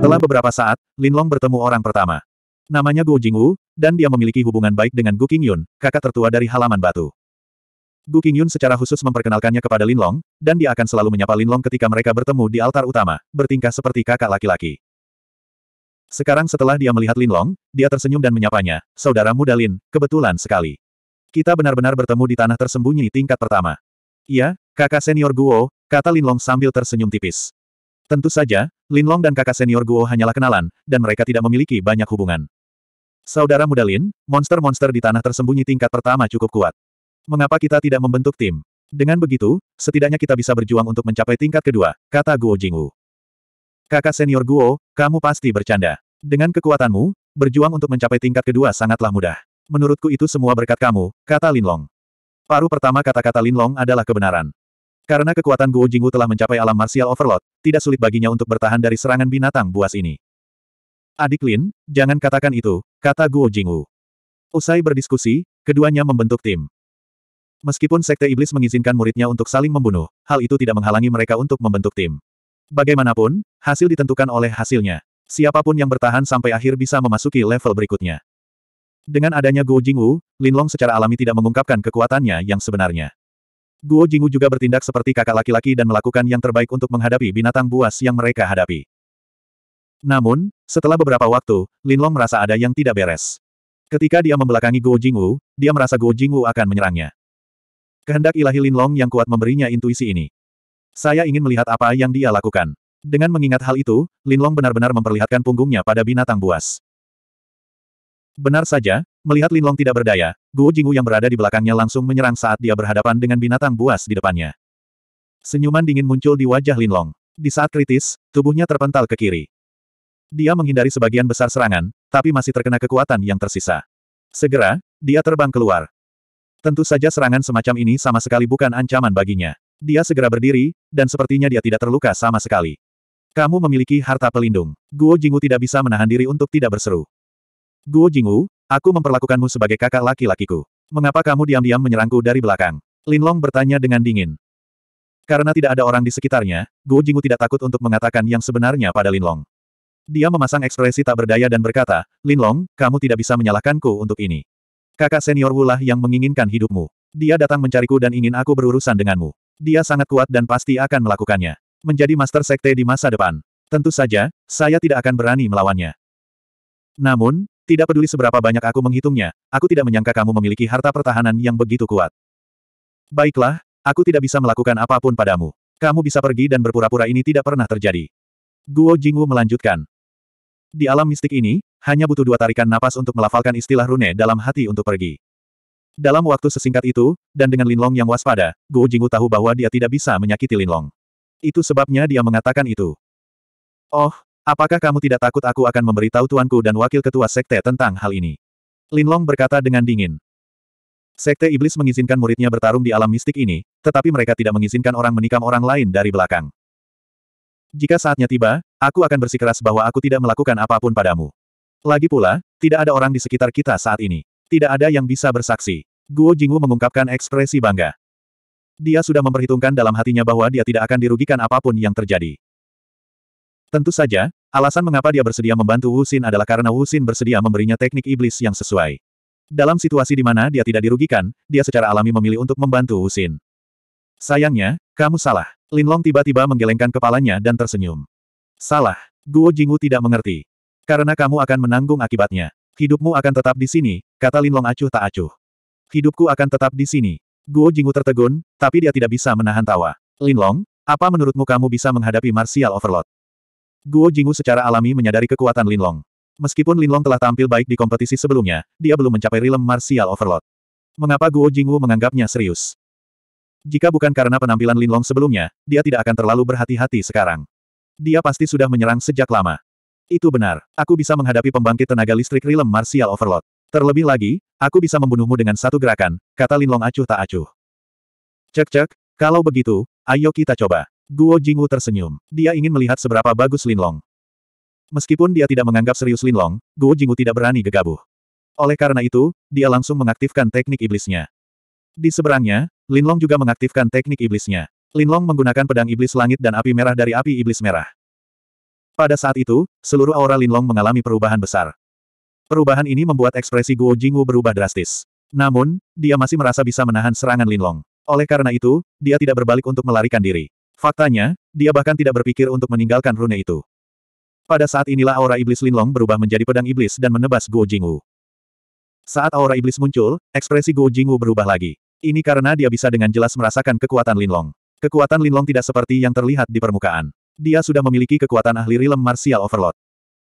Setelah beberapa saat, Linlong bertemu orang pertama. Namanya Guo Jingwu, dan dia memiliki hubungan baik dengan Gu Qingyun, kakak tertua dari halaman batu. Gu Qingyun secara khusus memperkenalkannya kepada Linlong, dan dia akan selalu menyapa Linlong ketika mereka bertemu di altar utama, bertingkah seperti kakak laki-laki. Sekarang setelah dia melihat Linlong, dia tersenyum dan menyapanya, Saudara muda Lin, kebetulan sekali. Kita benar-benar bertemu di tanah tersembunyi tingkat pertama. Iya, kakak senior Guo, kata Linlong sambil tersenyum tipis. Tentu saja, Linlong dan kakak senior Guo hanyalah kenalan, dan mereka tidak memiliki banyak hubungan. Saudara muda Lin, monster-monster di tanah tersembunyi tingkat pertama cukup kuat. Mengapa kita tidak membentuk tim? Dengan begitu, setidaknya kita bisa berjuang untuk mencapai tingkat kedua, kata Guo Jingwu. Kakak senior Guo, kamu pasti bercanda. Dengan kekuatanmu, berjuang untuk mencapai tingkat kedua sangatlah mudah. Menurutku itu semua berkat kamu, kata Linlong. Paruh pertama kata-kata Linlong adalah kebenaran. Karena kekuatan Guo Jingwu telah mencapai alam martial overload, tidak sulit baginya untuk bertahan dari serangan binatang buas ini. Adik Lin, jangan katakan itu, kata Guo Jingwu. Usai berdiskusi, keduanya membentuk tim. Meskipun Sekte Iblis mengizinkan muridnya untuk saling membunuh, hal itu tidak menghalangi mereka untuk membentuk tim. Bagaimanapun, hasil ditentukan oleh hasilnya. Siapa pun yang bertahan sampai akhir bisa memasuki level berikutnya. Dengan adanya Guo Jingwu, Linlong secara alami tidak mengungkapkan kekuatannya yang sebenarnya. Guo Jingwu juga bertindak seperti kakak laki-laki dan melakukan yang terbaik untuk menghadapi binatang buas yang mereka hadapi. Namun, setelah beberapa waktu, Linlong merasa ada yang tidak beres. Ketika dia membelakangi Guo Jingwu, dia merasa Guo Jingwu akan menyerangnya. Kehendak ilahi Linlong yang kuat memberinya intuisi ini. Saya ingin melihat apa yang dia lakukan. Dengan mengingat hal itu, Linlong benar-benar memperlihatkan punggungnya pada binatang buas. Benar saja, melihat Linlong tidak berdaya, Guo Jingwu yang berada di belakangnya langsung menyerang saat dia berhadapan dengan binatang buas di depannya. Senyuman dingin muncul di wajah Linlong. Di saat kritis, tubuhnya terpental ke kiri. Dia menghindari sebagian besar serangan, tapi masih terkena kekuatan yang tersisa. Segera, dia terbang keluar. Tentu saja serangan semacam ini sama sekali bukan ancaman baginya. Dia segera berdiri, dan sepertinya dia tidak terluka sama sekali. Kamu memiliki harta pelindung. Guo Jingwu tidak bisa menahan diri untuk tidak berseru. Guo Jingwu, aku memperlakukanmu sebagai kakak laki-lakiku. Mengapa kamu diam-diam menyerangku dari belakang? Linlong bertanya dengan dingin. Karena tidak ada orang di sekitarnya, Guo Jingwu tidak takut untuk mengatakan yang sebenarnya pada Linlong. Dia memasang ekspresi tak berdaya dan berkata, Linlong, kamu tidak bisa menyalahkanku untuk ini. Kakak senior Wu lah yang menginginkan hidupmu. Dia datang mencariku dan ingin aku berurusan denganmu. Dia sangat kuat dan pasti akan melakukannya. Menjadi master sekte di masa depan. Tentu saja, saya tidak akan berani melawannya. Namun, tidak peduli seberapa banyak aku menghitungnya, aku tidak menyangka kamu memiliki harta pertahanan yang begitu kuat. Baiklah, aku tidak bisa melakukan apa pun padamu. Kamu bisa pergi dan berpura-pura ini tidak pernah terjadi. Guo Jingwu melanjutkan. Di alam mistik ini, hanya butuh dua tarikan napas untuk melafalkan istilah rune dalam hati untuk pergi. Dalam waktu sesingkat itu, dan dengan Linlong yang waspada, Guo Jingwu tahu bahwa dia tidak bisa menyakiti Linlong. Itu sebabnya dia mengatakan itu. Oh, Apakah kamu tidak takut aku akan memberitahu tuanku dan wakil ketua sekte tentang hal ini? Linlong berkata dengan dingin. Sekte Iblis mengizinkan muridnya bertarung di alam mistik ini, tetapi mereka tidak mengizinkan orang menikam orang lain dari belakang. Jika saatnya tiba, aku akan bersikeras bahwa aku tidak melakukan apa pun padamu. Lagi pula, tidak ada orang di sekitar kita saat ini. Tidak ada yang bisa bersaksi. Guo Jingwu mengungkapkan ekspresi bangga. Dia sudah memperhitungkan dalam hatinya bahwa dia tidak akan dirugikan apa pun yang terjadi. Tentu saja, alasan mengapa dia bersedia membantu Wu Xin adalah karena Wu Xin bersedia memberinya teknik iblis yang sesuai. Dalam situasi di mana dia tidak dirugikan, dia secara alami memilih untuk membantu Wu Xin. Sayangnya, kamu salah. Lin Long tiba-tiba menggelengkan kepalanya dan tersenyum. Salah. Guo Jingwu tidak mengerti. Karena kamu akan menanggung akibatnya. Hidupmu akan tetap di sini, kata Lin Long acuh tak acuh. Hidupku akan tetap di sini. Guo Jingwu tertegun, tapi dia tidak bisa menahan tawa. Lin Long, apa menurutmu kamu bisa menghadapi Martial Overload? Guo Jingwu secara alami menyadari kekuatan Linlong. Meskipun Linlong telah tampil baik di kompetisi sebelumnya, dia belum mencapai rilem martial overload. Mengapa Guo Jingwu menganggapnya serius? Jika bukan karena penampilan Linlong sebelumnya, dia tidak akan terlalu berhati-hati sekarang. Dia pasti sudah menyerang sejak lama. Itu benar, aku bisa menghadapi pembangkit tenaga listrik rilem martial overload. Terlebih lagi, aku bisa membunuhmu dengan satu gerakan, kata Linlong acuh tak acuh. Cek-cek, kalau begitu, ayo kita coba. Guo Jingwu tersenyum. Dia ingin melihat seberapa bagus Linlong. Meskipun dia tidak menganggap serius Linlong, Guo Jingwu tidak berani gegabah. Oleh karena itu, dia langsung mengaktifkan teknik iblisnya. Di seberangnya, Linlong juga mengaktifkan teknik iblisnya. Linlong menggunakan pedang iblis langit dan api merah dari api iblis merah. Pada saat itu, seluruh aura Linlong mengalami perubahan besar. Perubahan ini membuat ekspresi Guo Jingwu berubah drastis. Namun, dia masih merasa bisa menahan serangan Linlong. Oleh karena itu, dia tidak berbalik untuk melarikan diri. Faktanya, dia bahkan tidak berpikir untuk meninggalkan rune itu. Pada saat inilah aura iblis Linlong berubah menjadi pedang iblis dan menebas Guo Jingwu. Saat aura iblis muncul, ekspresi Guo Jingwu berubah lagi. Ini karena dia bisa dengan jelas merasakan kekuatan Linlong. Kekuatan Linlong tidak seperti yang terlihat di permukaan. Dia sudah memiliki kekuatan ahli rilem martial overload.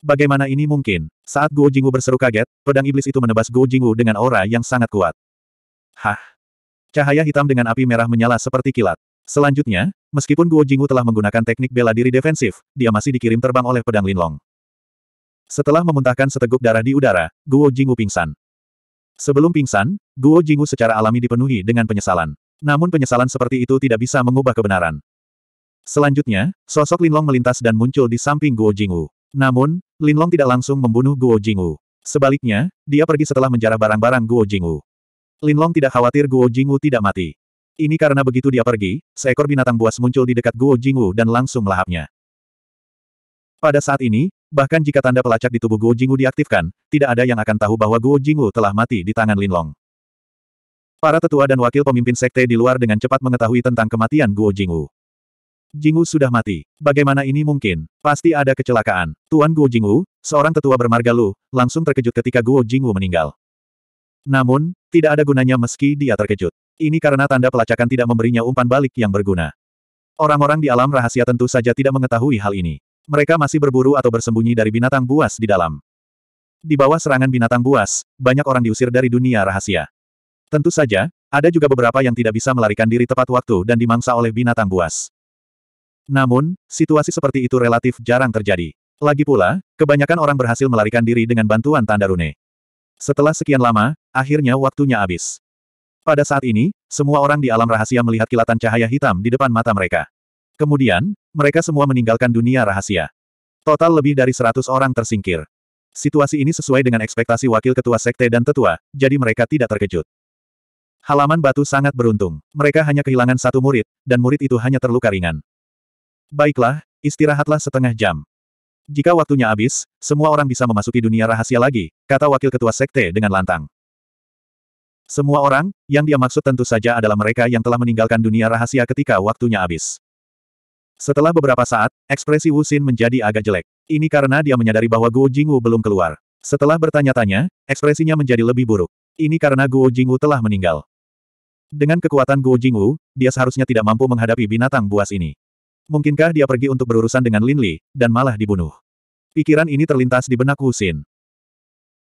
Bagaimana ini mungkin? Saat Guo Jingwu berseru kaget, pedang iblis itu menebas Guo Jingwu dengan aura yang sangat kuat. Hah! Cahaya hitam dengan api merah menyala seperti kilat. Selanjutnya, meskipun Guo Jingwu telah menggunakan teknik bela diri defensif, dia masih dikirim terbang oleh pedang Linlong. Setelah memuntahkan seteguk darah di udara, Guo Jingwu pingsan. Sebelum pingsan, Guo Jingwu secara alami dipenuhi dengan penyesalan. Namun penyesalan seperti itu tidak bisa mengubah kebenaran. Selanjutnya, sosok Linlong melintas dan muncul di samping Guo Jingwu. Namun, Linlong tidak langsung membunuh Guo Jingwu. Sebaliknya, dia pergi setelah menjarah barang-barang Guo Jingwu. Linlong tidak khawatir Guo Jingwu tidak mati. Ini karena begitu dia pergi, seekor binatang buas muncul di dekat Guo Jingwu dan langsung melahapnya. Pada saat ini, bahkan jika tanda pelacak di tubuh Guo Jingwu diaktifkan, tidak ada yang akan tahu bahwa Guo Jingwu telah mati di tangan Linlong. Para tetua dan wakil pemimpin sekte di luar dengan cepat mengetahui tentang kematian Guo Jingwu. Jingwu sudah mati. Bagaimana ini mungkin? Pasti ada kecelakaan. Tuan Guo Jingwu, seorang tetua bermarga Lu, langsung terkejut ketika Guo Jingwu meninggal. Namun, tidak ada gunanya meski dia terkejut. Ini karena tanda pelacakan tidak memberinya umpan balik yang berguna. Orang-orang di alam rahasia tentu saja tidak mengetahui hal ini. Mereka masih berburu atau bersembunyi dari binatang buas di dalam. Di bawah serangan binatang buas, banyak orang diusir dari dunia rahasia. Tentu saja, ada juga beberapa yang tidak bisa melarikan diri tepat waktu dan dimangsa oleh binatang buas. Namun, situasi seperti itu relatif jarang terjadi. Lagi pula, kebanyakan orang berhasil melarikan diri dengan bantuan tanda rune. Setelah sekian lama, akhirnya waktunya habis. Pada saat ini, semua orang di alam rahasia melihat kilatan cahaya hitam di depan mata mereka. Kemudian, mereka semua meninggalkan dunia rahasia. Total lebih dari seratus orang tersingkir. Situasi ini sesuai dengan ekspektasi wakil ketua sekte dan tetua, jadi mereka tidak terkejut. Halaman batu sangat beruntung. Mereka hanya kehilangan satu murid, dan murid itu hanya terluka ringan. Baiklah, istirahatlah setengah jam. Jika waktunya habis, semua orang bisa memasuki dunia rahasia lagi, kata wakil ketua sekte dengan lantang. Semua orang, yang dia maksud tentu saja adalah mereka yang telah meninggalkan dunia rahasia ketika waktunya habis. Setelah beberapa saat, ekspresi Wu Xin menjadi agak jelek. Ini karena dia menyadari bahwa Guo Jingwu belum keluar. Setelah bertanya-tanya, ekspresinya menjadi lebih buruk. Ini karena Guo Jingwu telah meninggal. Dengan kekuatan Guo Jingwu, dia seharusnya tidak mampu menghadapi binatang buas ini. Mungkinkah dia pergi untuk berurusan dengan Lin Li, dan malah dibunuh? Pikiran ini terlintas di benak Wu Xin.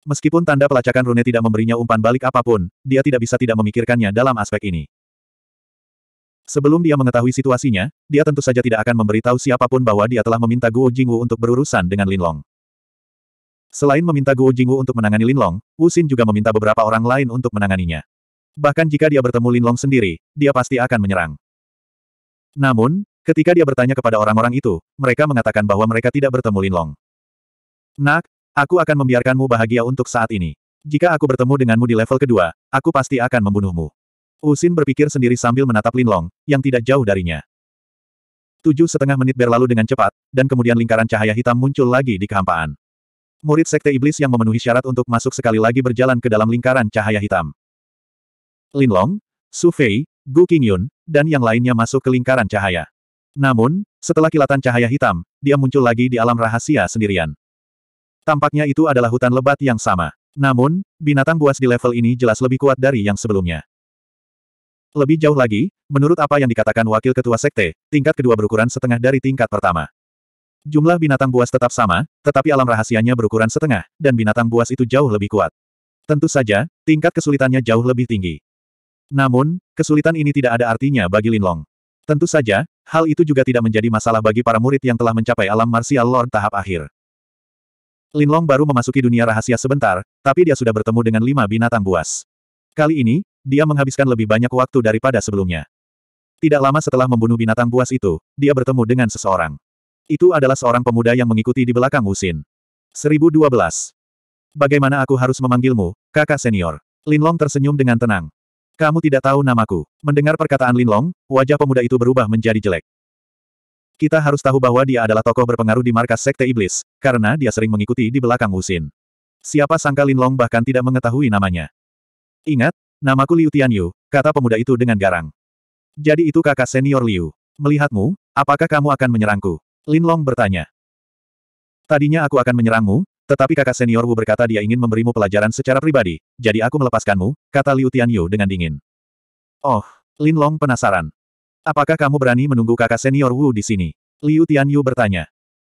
Meskipun tanda pelacakan rune tidak memberinya umpan balik apa pun, dia tidak bisa tidak memikirkannya dalam aspek ini. Sebelum dia mengetahui situasinya, dia tentu saja tidak akan memberitahu siapa pun bahwa dia telah meminta Guo Jingwu untuk berurusan dengan Lin Long. Selain meminta Guo Jingwu untuk menangani Lin Long, Wu Xin juga meminta beberapa orang lain untuk menanganinya. Bahkan jika dia bertemu Lin Long sendiri, dia pasti akan menyerang. Namun, Ketika dia bertanya kepada orang-orang itu, mereka mengatakan bahwa mereka tidak bertemu Lin Long. Nak, aku akan membiarkanmu bahagia untuk saat ini. Jika aku bertemu denganmu di level kedua, aku pasti akan membunuhmu. Usin berpikir sendiri sambil menatap Lin Long, yang tidak jauh darinya. Tujuh setengah menit berlalu dengan cepat, dan kemudian lingkaran cahaya hitam muncul lagi di kehampaan. Murid Sekte Iblis yang memenuhi syarat untuk masuk sekali lagi berjalan ke dalam lingkaran cahaya hitam. Lin Long, Su Fei, Gu Qingyun, dan yang lainnya masuk ke lingkaran cahaya. Namun, setelah kilatan cahaya hitam, dia muncul lagi di alam rahasia sendirian. Tampaknya itu adalah hutan lebat yang sama. Namun, binatang buas di level ini jelas lebih kuat dari yang sebelumnya. Lebih jauh lagi, menurut apa yang dikatakan wakil ketua sekte, tingkat kedua berukuran setengah dari tingkat pertama. Jumlah binatang buas tetap sama, tetapi alam rahasianya berukuran setengah, dan binatang buas itu jauh lebih kuat. Tentu saja, tingkat kesulitannya jauh lebih tinggi. Namun, kesulitan ini tidak ada artinya bagi Linlong. Tentu saja, hal itu juga tidak menjadi masalah bagi para murid yang telah mencapai alam martial lord tahap akhir. Lin Long baru memasuki dunia rahasia sebentar, tapi dia sudah bertemu dengan lima binatang buas. Kali ini, dia menghabiskan lebih banyak waktu daripada sebelumnya. Tidak lama setelah membunuh binatang buas itu, dia bertemu dengan seseorang. Itu adalah seorang pemuda yang mengikuti di belakang Usin. 1012. Bagaimana aku harus memanggilmu, kakak senior? Lin Long tersenyum dengan tenang. Kamu tidak tahu namaku. Mendengar perkataan Lin Long, wajah pemuda itu berubah menjadi jelek. Kita harus tahu bahwa dia adalah tokoh berpengaruh di markas Sekte Iblis, karena dia sering mengikuti di belakang Wuxin. Siapa sangka Lin Long bahkan tidak mengetahui namanya. Ingat, namaku Liu Tianyu, kata pemuda itu dengan garang. Jadi itu kakak senior Liu. Melihatmu, apakah kamu akan menyerangku? Lin Long bertanya. Tadinya aku akan menyerangmu, tetapi kakak senior Wu berkata dia ingin memberimu pelajaran secara pribadi, jadi aku melepaskanmu, kata Liu Tianyu dengan dingin. Oh, Lin Long penasaran. Apakah kamu berani menunggu kakak senior Wu di sini? Liu Tianyu bertanya.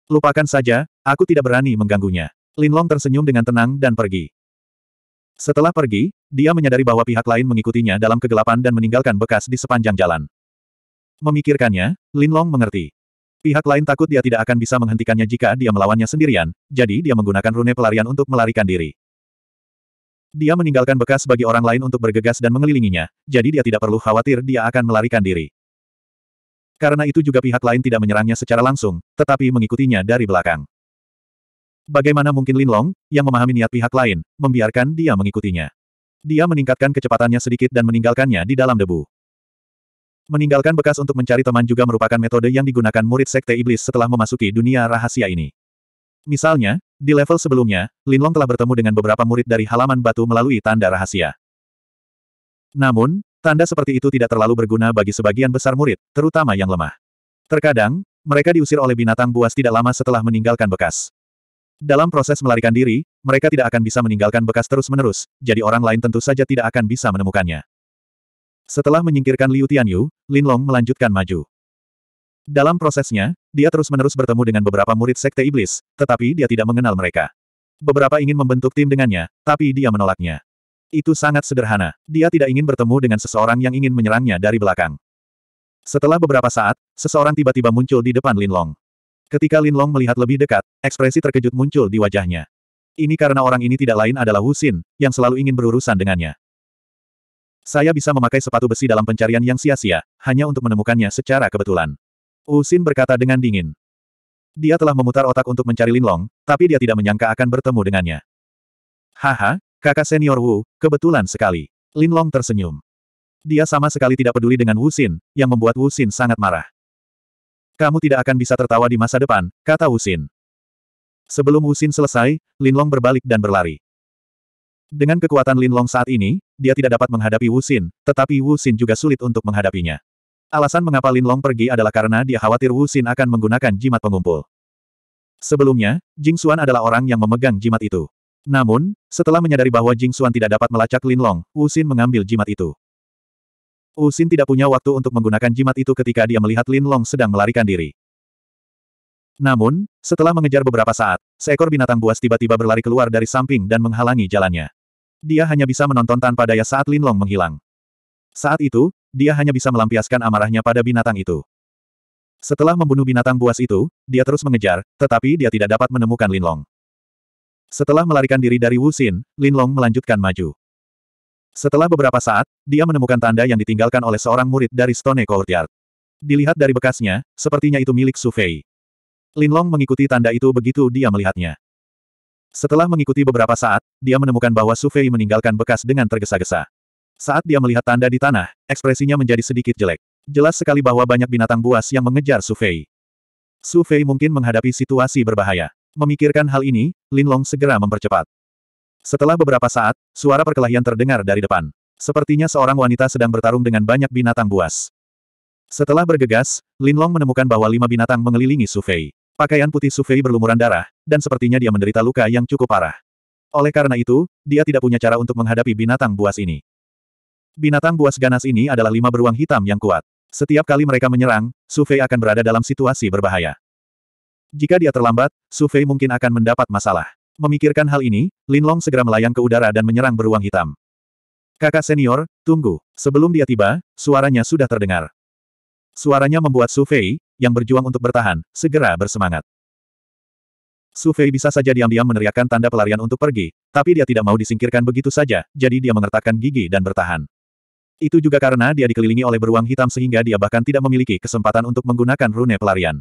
Lupakan saja, aku tidak berani mengganggunya. Lin Long tersenyum dengan tenang dan pergi. Setelah pergi, dia menyadari bahwa pihak lain mengikutinya dalam kegelapan dan meninggalkan bekas di sepanjang jalan. Memikirkannya, Lin Long mengerti. Pihak lain takut dia tidak akan bisa menghentikannya jika dia melawannya sendirian, jadi dia menggunakan rune pelarian untuk melarikan diri. Dia meninggalkan bekas bagi orang lain untuk bergegas dan mengelilinginya, jadi dia tidak perlu khawatir dia akan melarikan diri. Karena itu juga pihak lain tidak menyerangnya secara langsung, tetapi mengikutinya dari belakang. Bagaimana mungkin Lin Long, yang memahami niat pihak lain, membiarkan dia mengikutinya? Dia meningkatkan kecepatannya sedikit dan meninggalkannya di dalam debu. Meninggalkan bekas untuk mencari teman juga merupakan metode yang digunakan murid Sekte Iblis setelah memasuki dunia rahasia ini. Misalnya, di level sebelumnya, Lin Long telah bertemu dengan beberapa murid dari halaman batu melalui tanda rahasia. Namun, Tanda seperti itu tidak terlalu berguna bagi sebagian besar murid, terutama yang lemah. Terkadang, mereka diusir oleh binatang buas tidak lama setelah meninggalkan bekas. Dalam proses melarikan diri, mereka tidak akan bisa meninggalkan bekas terus-menerus, jadi orang lain tentu saja tidak akan bisa menemukannya. Setelah menyingkirkan Liu Tianyu, Lin Long melanjutkan maju. Dalam prosesnya, dia terus-menerus bertemu dengan beberapa murid Sekte Iblis, tetapi dia tidak mengenal mereka. Beberapa ingin membentuk tim dengannya, tapi dia menolaknya. Itu sangat sederhana. Dia tidak ingin bertemu dengan seseorang yang ingin menyerangnya dari belakang. Setelah beberapa saat, seseorang tiba-tiba muncul di depan Lin Long. Ketika Lin Long melihat lebih dekat, ekspresi terkejut muncul di wajahnya. Ini karena orang ini tidak lain adalah Wu Xin, yang selalu ingin berurusan dengannya. Saya bisa memakai sepatu besi dalam pencarian yang sia-sia, hanya untuk menemukannya secara kebetulan. Wu Xin berkata dengan dingin. Dia telah memutar otak untuk mencari Lin Long, tapi dia tidak menyangka akan bertemu dengannya. Haha, Kakak senior Wu, kebetulan sekali. Lin Long tersenyum. Dia sama sekali tidak peduli dengan Wu Xin, yang membuat Wu Xin sangat marah. Kamu tidak akan bisa tertawa di masa depan, kata Wu Xin. Sebelum Wu Xin selesai, Lin Long berbalik dan berlari. Dengan kekuatan Lin Long saat ini, dia tidak dapat menghadapi Wu Xin, tetapi Wu Xin juga sulit untuk menghadapinya. Alasan mengapa Lin Long pergi adalah karena dia khawatir Wu Xin akan menggunakan jimat pengumpul. Sebelumnya, Jing Xuan adalah orang yang memegang jimat itu. Namun, setelah menyadari bahwa Jing Xuan tidak dapat melacak Lin Long, Wu Xin mengambil jimat itu. Wu Xin tidak punya waktu untuk menggunakan jimat itu ketika dia melihat Lin Long sedang melarikan diri. Namun, setelah mengejar beberapa saat, seekor binatang buas tiba-tiba berlari keluar dari samping dan menghalangi jalannya. Dia hanya bisa menonton tanpa daya saat Lin Long menghilang. Saat itu, dia hanya bisa melampiaskan amarahnya pada binatang itu. Setelah membunuh binatang buas itu, dia terus mengejar, tetapi dia tidak dapat menemukan Lin Long. Setelah melarikan diri dari Wu Xin, Lin Long melanjutkan maju. Setelah beberapa saat, dia menemukan tanda yang ditinggalkan oleh seorang murid dari Stone Courtyard. Dilihat dari bekasnya, sepertinya itu milik Su Fei. Lin Long mengikuti tanda itu begitu dia melihatnya. Setelah mengikuti beberapa saat, dia menemukan bahwa Su Fei meninggalkan bekas dengan tergesa-gesa. Saat dia melihat tanda di tanah, ekspresinya menjadi sedikit jelek. Jelas sekali bahwa banyak binatang buas yang mengejar Su Fei. Su Fei mungkin menghadapi situasi berbahaya. Memikirkan hal ini, Lin Long segera mempercepat. Setelah beberapa saat, suara perkelahian terdengar dari depan. Sepertinya seorang wanita sedang bertarung dengan banyak binatang buas. Setelah bergegas, Lin Long menemukan bahwa lima binatang mengelilingi Su Fei. Pakaian putih Su Fei berlumuran darah, dan sepertinya dia menderita luka yang cukup parah. Oleh karena itu, dia tidak punya cara untuk menghadapi binatang buas ini. Binatang buas ganas ini adalah lima beruang hitam yang kuat. Setiap kali mereka menyerang, Su Fei akan berada dalam situasi berbahaya. Jika dia terlambat, Su Fei mungkin akan mendapat masalah. Memikirkan hal ini, Lin Long segera melayang ke udara dan menyerang beruang hitam. Kakak senior, tunggu. Sebelum dia tiba, suaranya sudah terdengar. Suaranya membuat Su Fei, yang berjuang untuk bertahan, segera bersemangat. Su Fei bisa saja diam-diam meneriakkan tanda pelarian untuk pergi, tapi dia tidak mau disingkirkan begitu saja, jadi dia mengertakkan gigi dan bertahan. Itu juga karena dia dikelilingi oleh beruang hitam sehingga dia bahkan tidak memiliki kesempatan untuk menggunakan rune pelarian.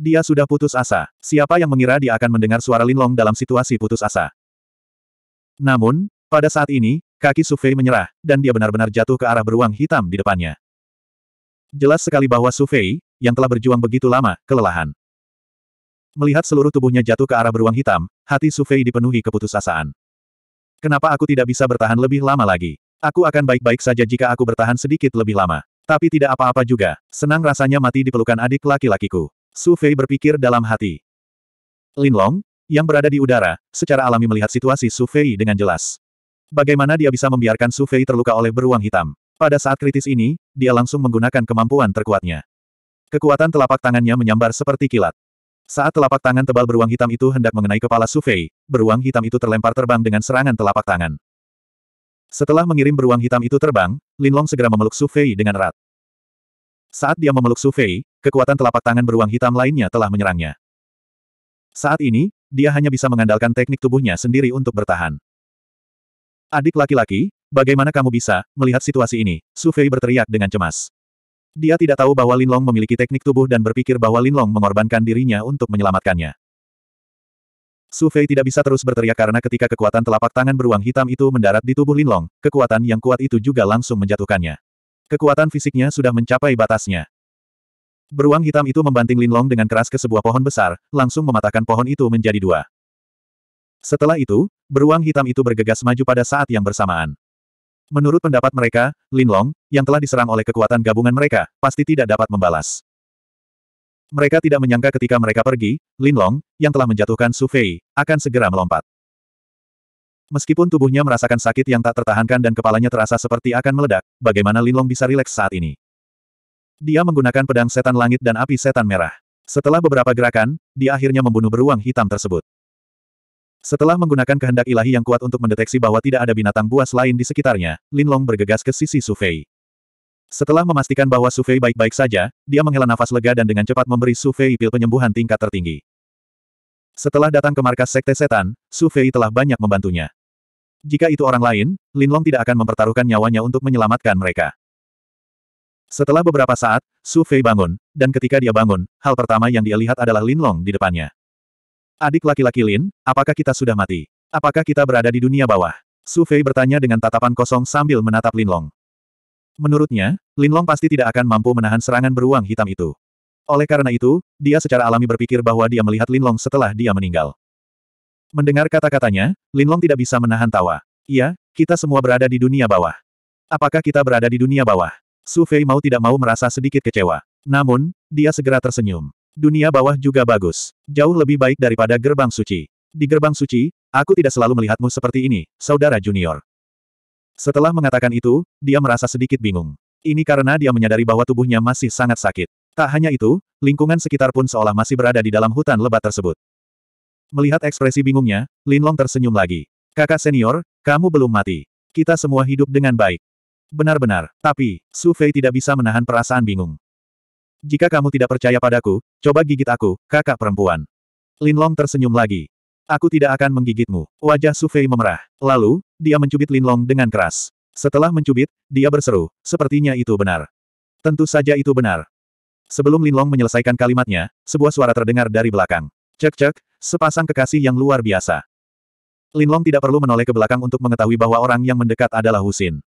Dia sudah putus asa. Siapa yang mengira dia akan mendengar suara Linlong dalam situasi putus asa? Namun, pada saat ini, kaki Su Fei menyerah, dan dia benar-benar jatuh ke arah beruang hitam di depannya. Jelas sekali bahwa Su Fei, yang telah berjuang begitu lama, kelelahan. Melihat seluruh tubuhnya jatuh ke arah beruang hitam, hati Su Fei dipenuhi keputusasaan. Kenapa aku tidak bisa bertahan lebih lama lagi? Aku akan baik-baik saja jika aku bertahan sedikit lebih lama. Tapi tidak apa-apa juga, senang rasanya mati di pelukan adik laki-lakiku. Su Fei berpikir dalam hati. Lin Long, yang berada di udara, secara alami melihat situasi Su Fei dengan jelas. Bagaimana dia bisa membiarkan Su Fei terluka oleh beruang hitam? Pada saat kritis ini, dia langsung menggunakan kemampuan terkuatnya. Kekuatan telapak tangannya menyambar seperti kilat. Saat telapak tangan tebal beruang hitam itu hendak mengenai kepala Su Fei, beruang hitam itu terlempar terbang dengan serangan telapak tangan. Setelah mengirim beruang hitam itu terbang, Lin Long segera memeluk Su Fei dengan erat. Saat dia memeluk Su Fei, kekuatan telapak tangan beruang hitam lainnya telah menyerangnya. Saat ini, dia hanya bisa mengandalkan teknik tubuhnya sendiri untuk bertahan. Adik laki-laki, bagaimana kamu bisa melihat situasi ini? Su Fei berteriak dengan cemas. Dia tidak tahu bahwa Lin Long memiliki teknik tubuh dan berpikir bahwa Lin Long mengorbankan dirinya untuk menyelamatkannya. Su Fei tidak bisa terus berteriak karena ketika kekuatan telapak tangan beruang hitam itu mendarat di tubuh Lin Long, kekuatan yang kuat itu juga langsung menjatuhkannya. Kekuatan fisiknya sudah mencapai batasnya. Beruang hitam itu membanting Lin Long dengan keras ke sebuah pohon besar, langsung mematahkan pohon itu menjadi dua. Setelah itu, beruang hitam itu bergegas maju pada saat yang bersamaan. Menurut pendapat mereka, Lin Long, yang telah diserang oleh kekuatan gabungan mereka, pasti tidak dapat membalas. Mereka tidak menyangka ketika mereka pergi, Lin Long, yang telah menjatuhkan Su Fei, akan segera melompat. Meskipun tubuhnya merasakan sakit yang tak tertahankan dan kepalanya terasa seperti akan meledak, bagaimana Lin Long bisa rileks saat ini? Dia menggunakan pedang setan langit dan api setan merah. Setelah beberapa gerakan, dia akhirnya membunuh beruang hitam tersebut. Setelah menggunakan kehendak ilahi yang kuat untuk mendeteksi bahwa tidak ada binatang buas lain di sekitarnya, Lin Long bergegas ke sisi Su Fei. Setelah memastikan bahwa Su Fei baik-baik saja, dia menghela nafas lega dan dengan cepat memberi Su Fei pil penyembuhan tingkat tertinggi. Setelah datang ke markas Sekte Setan, Su Fei telah banyak membantunya. Jika itu orang lain, Lin Long tidak akan mempertaruhkan nyawanya untuk menyelamatkan mereka. Setelah beberapa saat, Su Fei bangun, dan ketika dia bangun, hal pertama yang dia lihat adalah Lin Long di depannya. Adik laki-laki Lin, apakah kita sudah mati? Apakah kita berada di dunia bawah? Su Fei bertanya dengan tatapan kosong sambil menatap Lin Long. Menurutnya, Lin Long pasti tidak akan mampu menahan serangan beruang hitam itu. Oleh karena itu, dia secara alami berpikir bahwa dia melihat Lin Long setelah dia meninggal. Mendengar kata-katanya, Lin Long tidak bisa menahan tawa. Iya, kita semua berada di dunia bawah. Apakah kita berada di dunia bawah? Su Fei mau tidak mau merasa sedikit kecewa. Namun, dia segera tersenyum. Dunia bawah juga bagus. Jauh lebih baik daripada gerbang suci. Di gerbang suci, aku tidak selalu melihatmu seperti ini, saudara junior. Setelah mengatakan itu, dia merasa sedikit bingung. Ini karena dia menyadari bahwa tubuhnya masih sangat sakit. Tak hanya itu, lingkungan sekitar pun seolah masih berada di dalam hutan lebat tersebut. Melihat ekspresi bingungnya, Lin Long tersenyum lagi. Kakak senior, kamu belum mati. Kita semua hidup dengan baik. Benar-benar, tapi, Su Fei tidak bisa menahan perasaan bingung. Jika kamu tidak percaya padaku, coba gigit aku, kakak perempuan. Lin Long tersenyum lagi. Aku tidak akan menggigitmu. Wajah Su Fei memerah. Lalu, dia mencubit Lin Long dengan keras. Setelah mencubit, dia berseru, sepertinya itu benar. Tentu saja itu benar. Sebelum Lin Long menyelesaikan kalimatnya, sebuah suara terdengar dari belakang. Cek-cek, sepasang kekasih yang luar biasa. Lin Long tidak perlu menoleh ke belakang untuk mengetahui bahwa orang yang mendekat adalah Husin.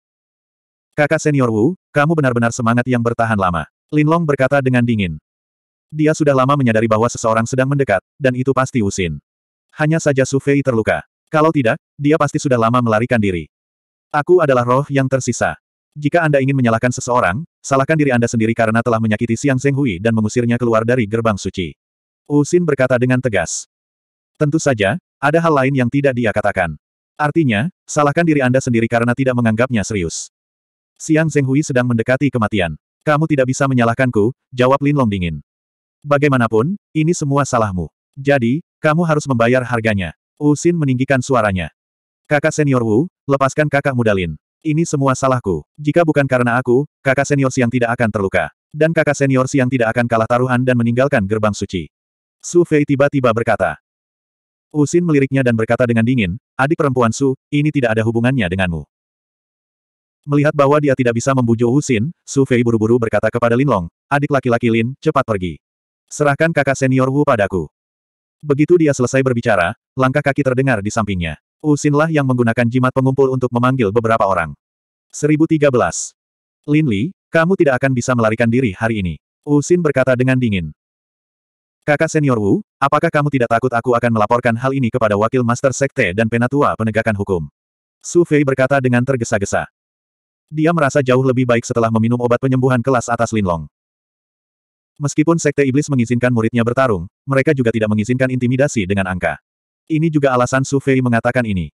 Kakak senior Wu, kamu benar-benar semangat yang bertahan lama. Lin Long berkata dengan dingin. Dia sudah lama menyadari bahwa seseorang sedang mendekat, dan itu pasti Usin. Hanya saja Su Fei terluka. Kalau tidak, dia pasti sudah lama melarikan diri. Aku adalah roh yang tersisa. Jika Anda ingin menyalahkan seseorang, salahkan diri Anda sendiri karena telah menyakiti Siang Zheng Hui dan mengusirnya keluar dari gerbang suci. Usin berkata dengan tegas. Tentu saja, ada hal lain yang tidak dia katakan. Artinya, salahkan diri Anda sendiri karena tidak menganggapnya serius. Siang Zheng Hui sedang mendekati kematian. Kamu tidak bisa menyalahkanku, jawab Lin Long dingin. Bagaimanapun, ini semua salahmu. Jadi, kamu harus membayar harganya. Usin meninggikan suaranya. Kakak senior Wu, lepaskan kakak muda Lin. Ini semua salahku. Jika bukan karena aku, kakak senior Siang tidak akan terluka. Dan kakak senior Siang tidak akan kalah taruhan dan meninggalkan gerbang suci. Su Fei tiba-tiba berkata. Usin meliriknya dan berkata dengan dingin, adik perempuan Su, ini tidak ada hubungannya denganmu. Melihat bahwa dia tidak bisa membujuk Wu Xin, Su Fei buru-buru berkata kepada Lin Long, adik laki-laki Lin, cepat pergi. Serahkan kakak senior Wu padaku. Begitu dia selesai berbicara, langkah kaki terdengar di sampingnya. Wu Xin lah yang menggunakan jimat pengumpul untuk memanggil beberapa orang. 1013. Lin Li, kamu tidak akan bisa melarikan diri hari ini. Wu Xin berkata dengan dingin. Kakak senior Wu, apakah kamu tidak takut aku akan melaporkan hal ini kepada wakil Master Sekte dan Penatua Penegakan Hukum? Su Fei berkata dengan tergesa-gesa. Dia merasa jauh lebih baik setelah meminum obat penyembuhan kelas atas Linlong. Meskipun Sekte Iblis mengizinkan muridnya bertarung, mereka juga tidak mengizinkan intimidasi dengan angka. Ini juga alasan Su Fei mengatakan ini.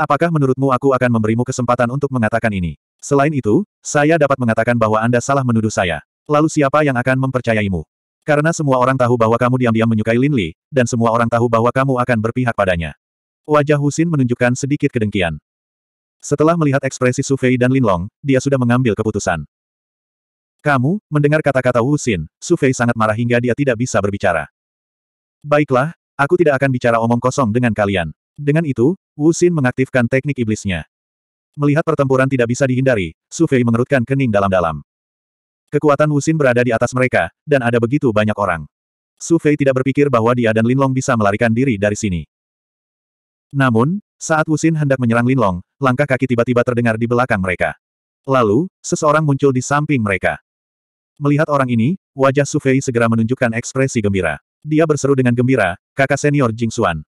Apakah menurutmu aku akan memberimu kesempatan untuk mengatakan ini? Selain itu, saya dapat mengatakan bahwa Anda salah menuduh saya. Lalu siapa yang akan mempercayaimu? Karena semua orang tahu bahwa kamu diam-diam menyukai Lin Li, dan semua orang tahu bahwa kamu akan berpihak padanya. Wajah Husin menunjukkan sedikit kedengkian. Setelah melihat ekspresi Su Fei dan Lin Long, dia sudah mengambil keputusan. Kamu, mendengar kata-kata Wu Xin, Su Fei sangat marah hingga dia tidak bisa berbicara. Baiklah, aku tidak akan bicara omong kosong dengan kalian. Dengan itu, Wu Xin mengaktifkan teknik iblisnya. Melihat pertempuran tidak bisa dihindari, Su Fei mengerutkan kening dalam-dalam. Kekuatan Wusin berada di atas mereka, dan ada begitu banyak orang. Su Fei tidak berpikir bahwa dia dan Linlong bisa melarikan diri dari sini. Namun, saat Wusin hendak menyerang Linlong, langkah kaki tiba-tiba terdengar di belakang mereka. Lalu, seseorang muncul di samping mereka. Melihat orang ini, wajah Su Fei segera menunjukkan ekspresi gembira. Dia berseru dengan gembira, kakak senior Jing Xuan.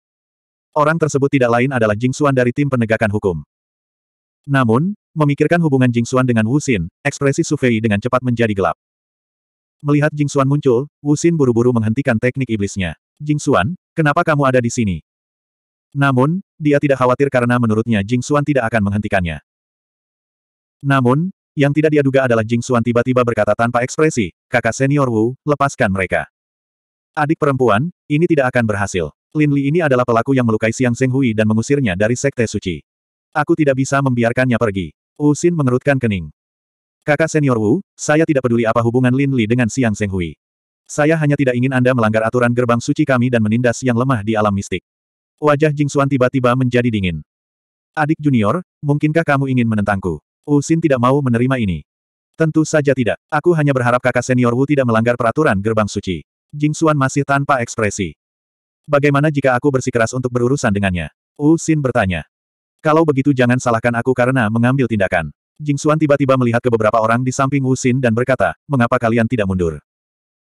Orang tersebut tidak lain adalah Jing Xuan dari tim penegakan hukum. Namun, Memikirkan hubungan Jing Xuan dengan Wu Xin, ekspresi Su Fei dengan cepat menjadi gelap. Melihat Jing Xuan muncul, Wu Xin buru-buru menghentikan teknik iblisnya. Jing Xuan, kenapa kamu ada di sini? Namun, dia tidak khawatir karena menurutnya Jing Xuan tidak akan menghentikannya. Namun, yang tidak dia duga adalah Jing Xuan tiba-tiba berkata tanpa ekspresi, kakak senior Wu, lepaskan mereka. Adik perempuan, ini tidak akan berhasil. Lin Li ini adalah pelaku yang melukai Siang Zheng Hui dan mengusirnya dari Sekte Suci. Aku tidak bisa membiarkannya pergi. Wu Xin mengerutkan kening. Kakak senior Wu, saya tidak peduli apa hubungan Lin Li dengan Siang Zheng Hui. Saya hanya tidak ingin Anda melanggar aturan gerbang suci kami dan menindas yang lemah di alam mistik. Wajah Jing Xuan tiba-tiba menjadi dingin. Adik junior, mungkinkah kamu ingin menentangku? Wu Xin tidak mau menerima ini. Tentu saja tidak. Aku hanya berharap kakak senior Wu tidak melanggar peraturan gerbang suci. Jing Xuan masih tanpa ekspresi. Bagaimana jika aku bersikeras untuk berurusan dengannya? Wu Xin bertanya. Kalau begitu jangan salahkan aku karena mengambil tindakan. Jing Xuan tiba-tiba melihat ke beberapa orang di samping Wu Xin dan berkata, mengapa kalian tidak mundur?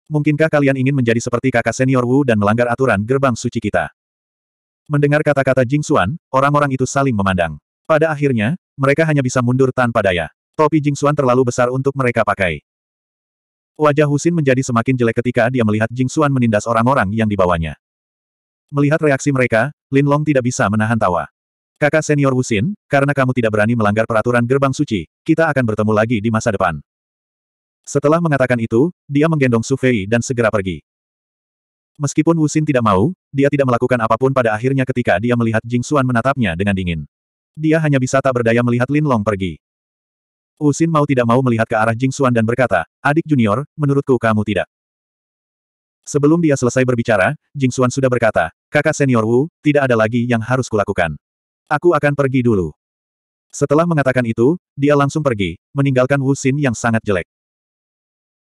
Mungkinkah kalian ingin menjadi seperti kakak senior Wu dan melanggar aturan gerbang suci kita? Mendengar kata-kata Jing Xuan, orang-orang itu saling memandang. Pada akhirnya, mereka hanya bisa mundur tanpa daya. Topi Jing Xuan terlalu besar untuk mereka pakai. Wajah Husin menjadi semakin jelek ketika dia melihat Jing Xuan menindas orang-orang yang dibawanya. Melihat reaksi mereka, Lin Long tidak bisa menahan tawa. Kakak senior Wusin, karena kamu tidak berani melanggar peraturan gerbang suci, kita akan bertemu lagi di masa depan. Setelah mengatakan itu, dia menggendong Su Fei dan segera pergi. Meskipun Wusin tidak mau, dia tidak melakukan apa pun pada akhirnya ketika dia melihat Jing Xuan menatapnya dengan dingin. Dia hanya bisa tak berdaya melihat Lin Long pergi. Wusin mau tidak mau melihat ke arah Jing Xuan dan berkata, adik junior, menurutku kamu tidak. Sebelum dia selesai berbicara, Jing Xuan sudah berkata, kakak senior Wu, tidak ada lagi yang harus kulakukan. Aku akan pergi dulu. Setelah mengatakan itu, dia langsung pergi, meninggalkan Wu Xin yang sangat jelek.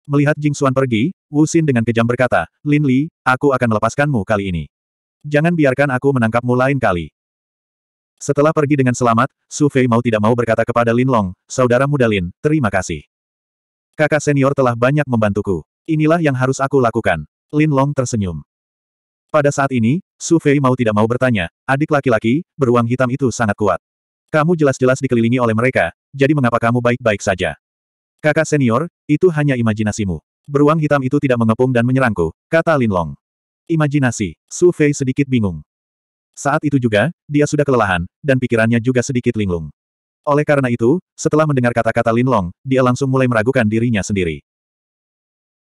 Melihat Jing Xuan pergi, Wu Xin dengan kejam berkata, Lin Li, aku akan melepaskanmu kali ini. Jangan biarkan aku menangkapmu lain kali. Setelah pergi dengan selamat, Su Fei mau tidak mau berkata kepada Lin Long, Saudara muda Lin, terima kasih. Kakak senior telah banyak membantuku. Inilah yang harus aku lakukan. Lin Long tersenyum. Pada saat ini, Su Fei mau tidak mau bertanya, adik laki-laki, beruang hitam itu sangat kuat. Kamu jelas-jelas dikelilingi oleh mereka, jadi mengapa kamu baik-baik saja? Kakak senior, itu hanya imajinasimu. Beruang hitam itu tidak mengepung dan menyerangku, kata Lin Long. Imajinasi, Su Fei sedikit bingung. Saat itu juga, dia sudah kelelahan, dan pikirannya juga sedikit linglung. Oleh karena itu, setelah mendengar kata-kata Lin Long, dia langsung mulai meragukan dirinya sendiri.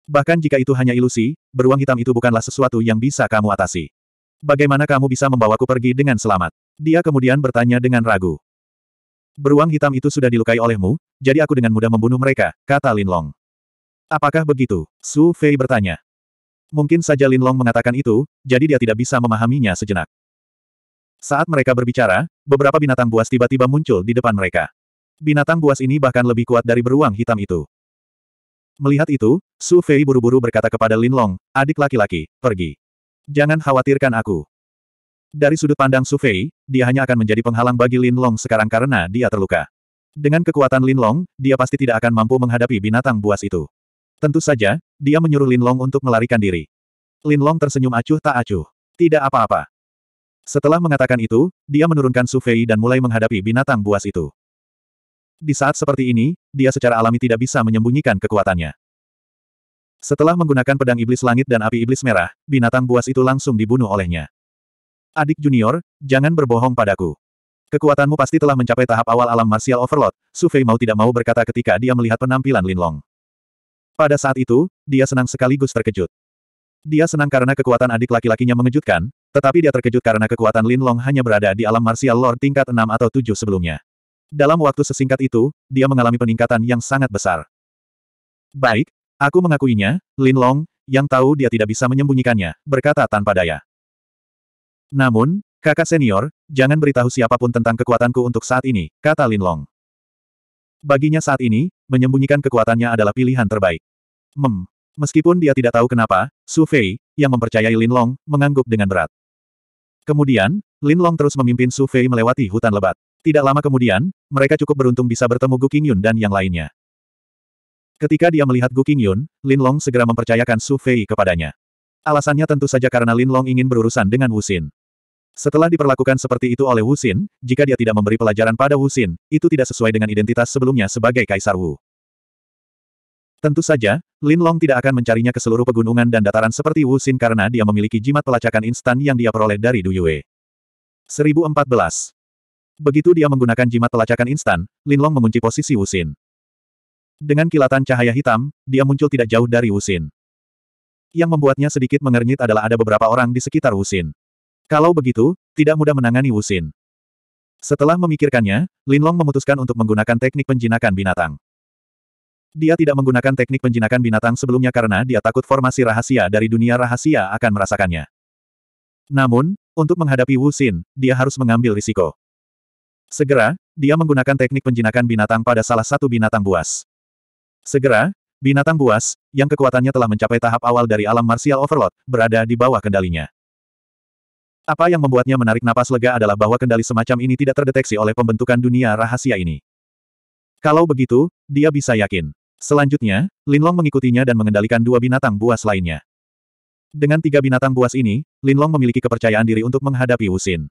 Bahkan jika itu hanya ilusi, beruang hitam itu bukanlah sesuatu yang bisa kamu atasi. Bagaimana kamu bisa membawaku pergi dengan selamat? Dia kemudian bertanya dengan ragu. Beruang hitam itu sudah dilukai olehmu, jadi aku dengan mudah membunuh mereka, kata Lin Long. Apakah begitu? Su Fei bertanya. Mungkin saja Lin Long mengatakan itu, jadi dia tidak bisa memahaminya sejenak. Saat mereka berbicara, beberapa binatang buas tiba-tiba muncul di depan mereka. Binatang buas ini bahkan lebih kuat dari beruang hitam itu. Melihat itu, Su Fei buru-buru berkata kepada Lin Long, adik laki-laki, pergi. Jangan khawatirkan aku. Dari sudut pandang Su Fei, dia hanya akan menjadi penghalang bagi Lin Long sekarang karena dia terluka. Dengan kekuatan Lin Long, dia pasti tidak akan mampu menghadapi binatang buas itu. Tentu saja, dia menyuruh Lin Long untuk melarikan diri. Lin Long tersenyum acuh tak acuh. Tidak apa-apa. Setelah mengatakan itu, dia menurunkan Su Fei dan mulai menghadapi binatang buas itu. Di saat seperti ini, dia secara alami tidak bisa menyembunyikan kekuatannya. Setelah menggunakan pedang iblis langit dan api iblis merah, binatang buas itu langsung dibunuh olehnya. Adik junior, jangan berbohong padaku. Kekuatanmu pasti telah mencapai tahap awal alam martial overload, Su Fei mau tidak mau berkata ketika dia melihat penampilan Lin Long. Pada saat itu, dia senang sekaligus terkejut. Dia senang karena kekuatan adik laki-lakinya mengejutkan, tetapi dia terkejut karena kekuatan Lin Long hanya berada di alam martial lord tingkat 6 atau 7 sebelumnya. Dalam waktu sesingkat itu, dia mengalami peningkatan yang sangat besar. Baik, aku mengakuinya, Lin Long, yang tahu dia tidak bisa menyembunyikannya, berkata tanpa daya. Namun, kakak senior, jangan beritahu siapa pun tentang kekuatanku untuk saat ini, kata Lin Long. Baginya saat ini, menyembunyikan kekuatannya adalah pilihan terbaik. Mem, Meskipun dia tidak tahu kenapa, Su Fei, yang mempercayai Lin Long, mengangguk dengan berat. Kemudian, Lin Long terus memimpin Su Fei melewati hutan lebat. Tidak lama kemudian, mereka cukup beruntung bisa bertemu Gu Qingyun dan yang lainnya. Ketika dia melihat Gu Qingyun, Lin Long segera mempercayakan Su Fei kepadanya. Alasannya tentu saja karena Lin Long ingin berurusan dengan Wu Xin. Setelah diperlakukan seperti itu oleh Wu Xin, jika dia tidak memberi pelajaran pada Wu Xin, itu tidak sesuai dengan identitas sebelumnya sebagai Kaisar Wu. Tentu saja, Lin Long tidak akan mencarinya ke seluruh pegunungan dan dataran seperti Wu Xin karena dia memiliki jimat pelacakan instan yang dia peroleh dari Du Yue. 1014. Begitu dia menggunakan jimat pelacakan instan, Lin Long mengunci posisi Wu Xin. Dengan kilatan cahaya hitam, dia muncul tidak jauh dari Wu Xin. Yang membuatnya sedikit mengernyit adalah ada beberapa orang di sekitar Wu Xin. Kalau begitu, tidak mudah menangani Wu Xin. Setelah memikirkannya, Lin Long memutuskan untuk menggunakan teknik penjinakan binatang. Dia tidak menggunakan teknik penjinakan binatang sebelumnya karena dia takut formasi rahasia dari dunia rahasia akan merasakannya. Namun, untuk menghadapi Wu Xin, dia harus mengambil risiko. Segera, dia menggunakan teknik penjinakan binatang pada salah satu binatang buas. Segera, binatang buas, yang kekuatannya telah mencapai tahap awal dari alam martial overload, berada di bawah kendalinya. Apa yang membuatnya menarik napas lega adalah bahwa kendali semacam ini tidak terdeteksi oleh pembentukan dunia rahasia ini. Kalau begitu, dia bisa yakin. Selanjutnya, Linlong mengikutinya dan mengendalikan dua binatang buas lainnya. Dengan tiga binatang buas ini, Linlong memiliki kepercayaan diri untuk menghadapi Wu Xin.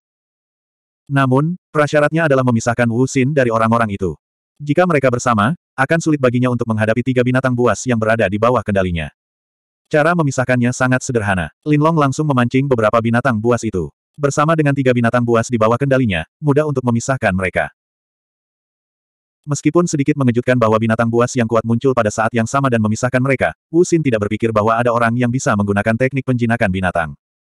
Namun, prasyaratnya adalah memisahkan Wu Xin dari orang-orang itu. Jika mereka bersama, akan sulit baginya untuk menghadapi tiga binatang buas yang berada di bawah kendalinya. Cara memisahkannya sangat sederhana. Linlong langsung memancing beberapa binatang buas itu. Bersama dengan tiga binatang buas di bawah kendalinya, mudah untuk memisahkan mereka. Meskipun sedikit mengejutkan bahwa binatang buas yang kuat muncul pada saat yang sama dan memisahkan mereka, Wu Xin tidak berpikir bahwa ada orang yang bisa menggunakan teknik penjinakan binatang.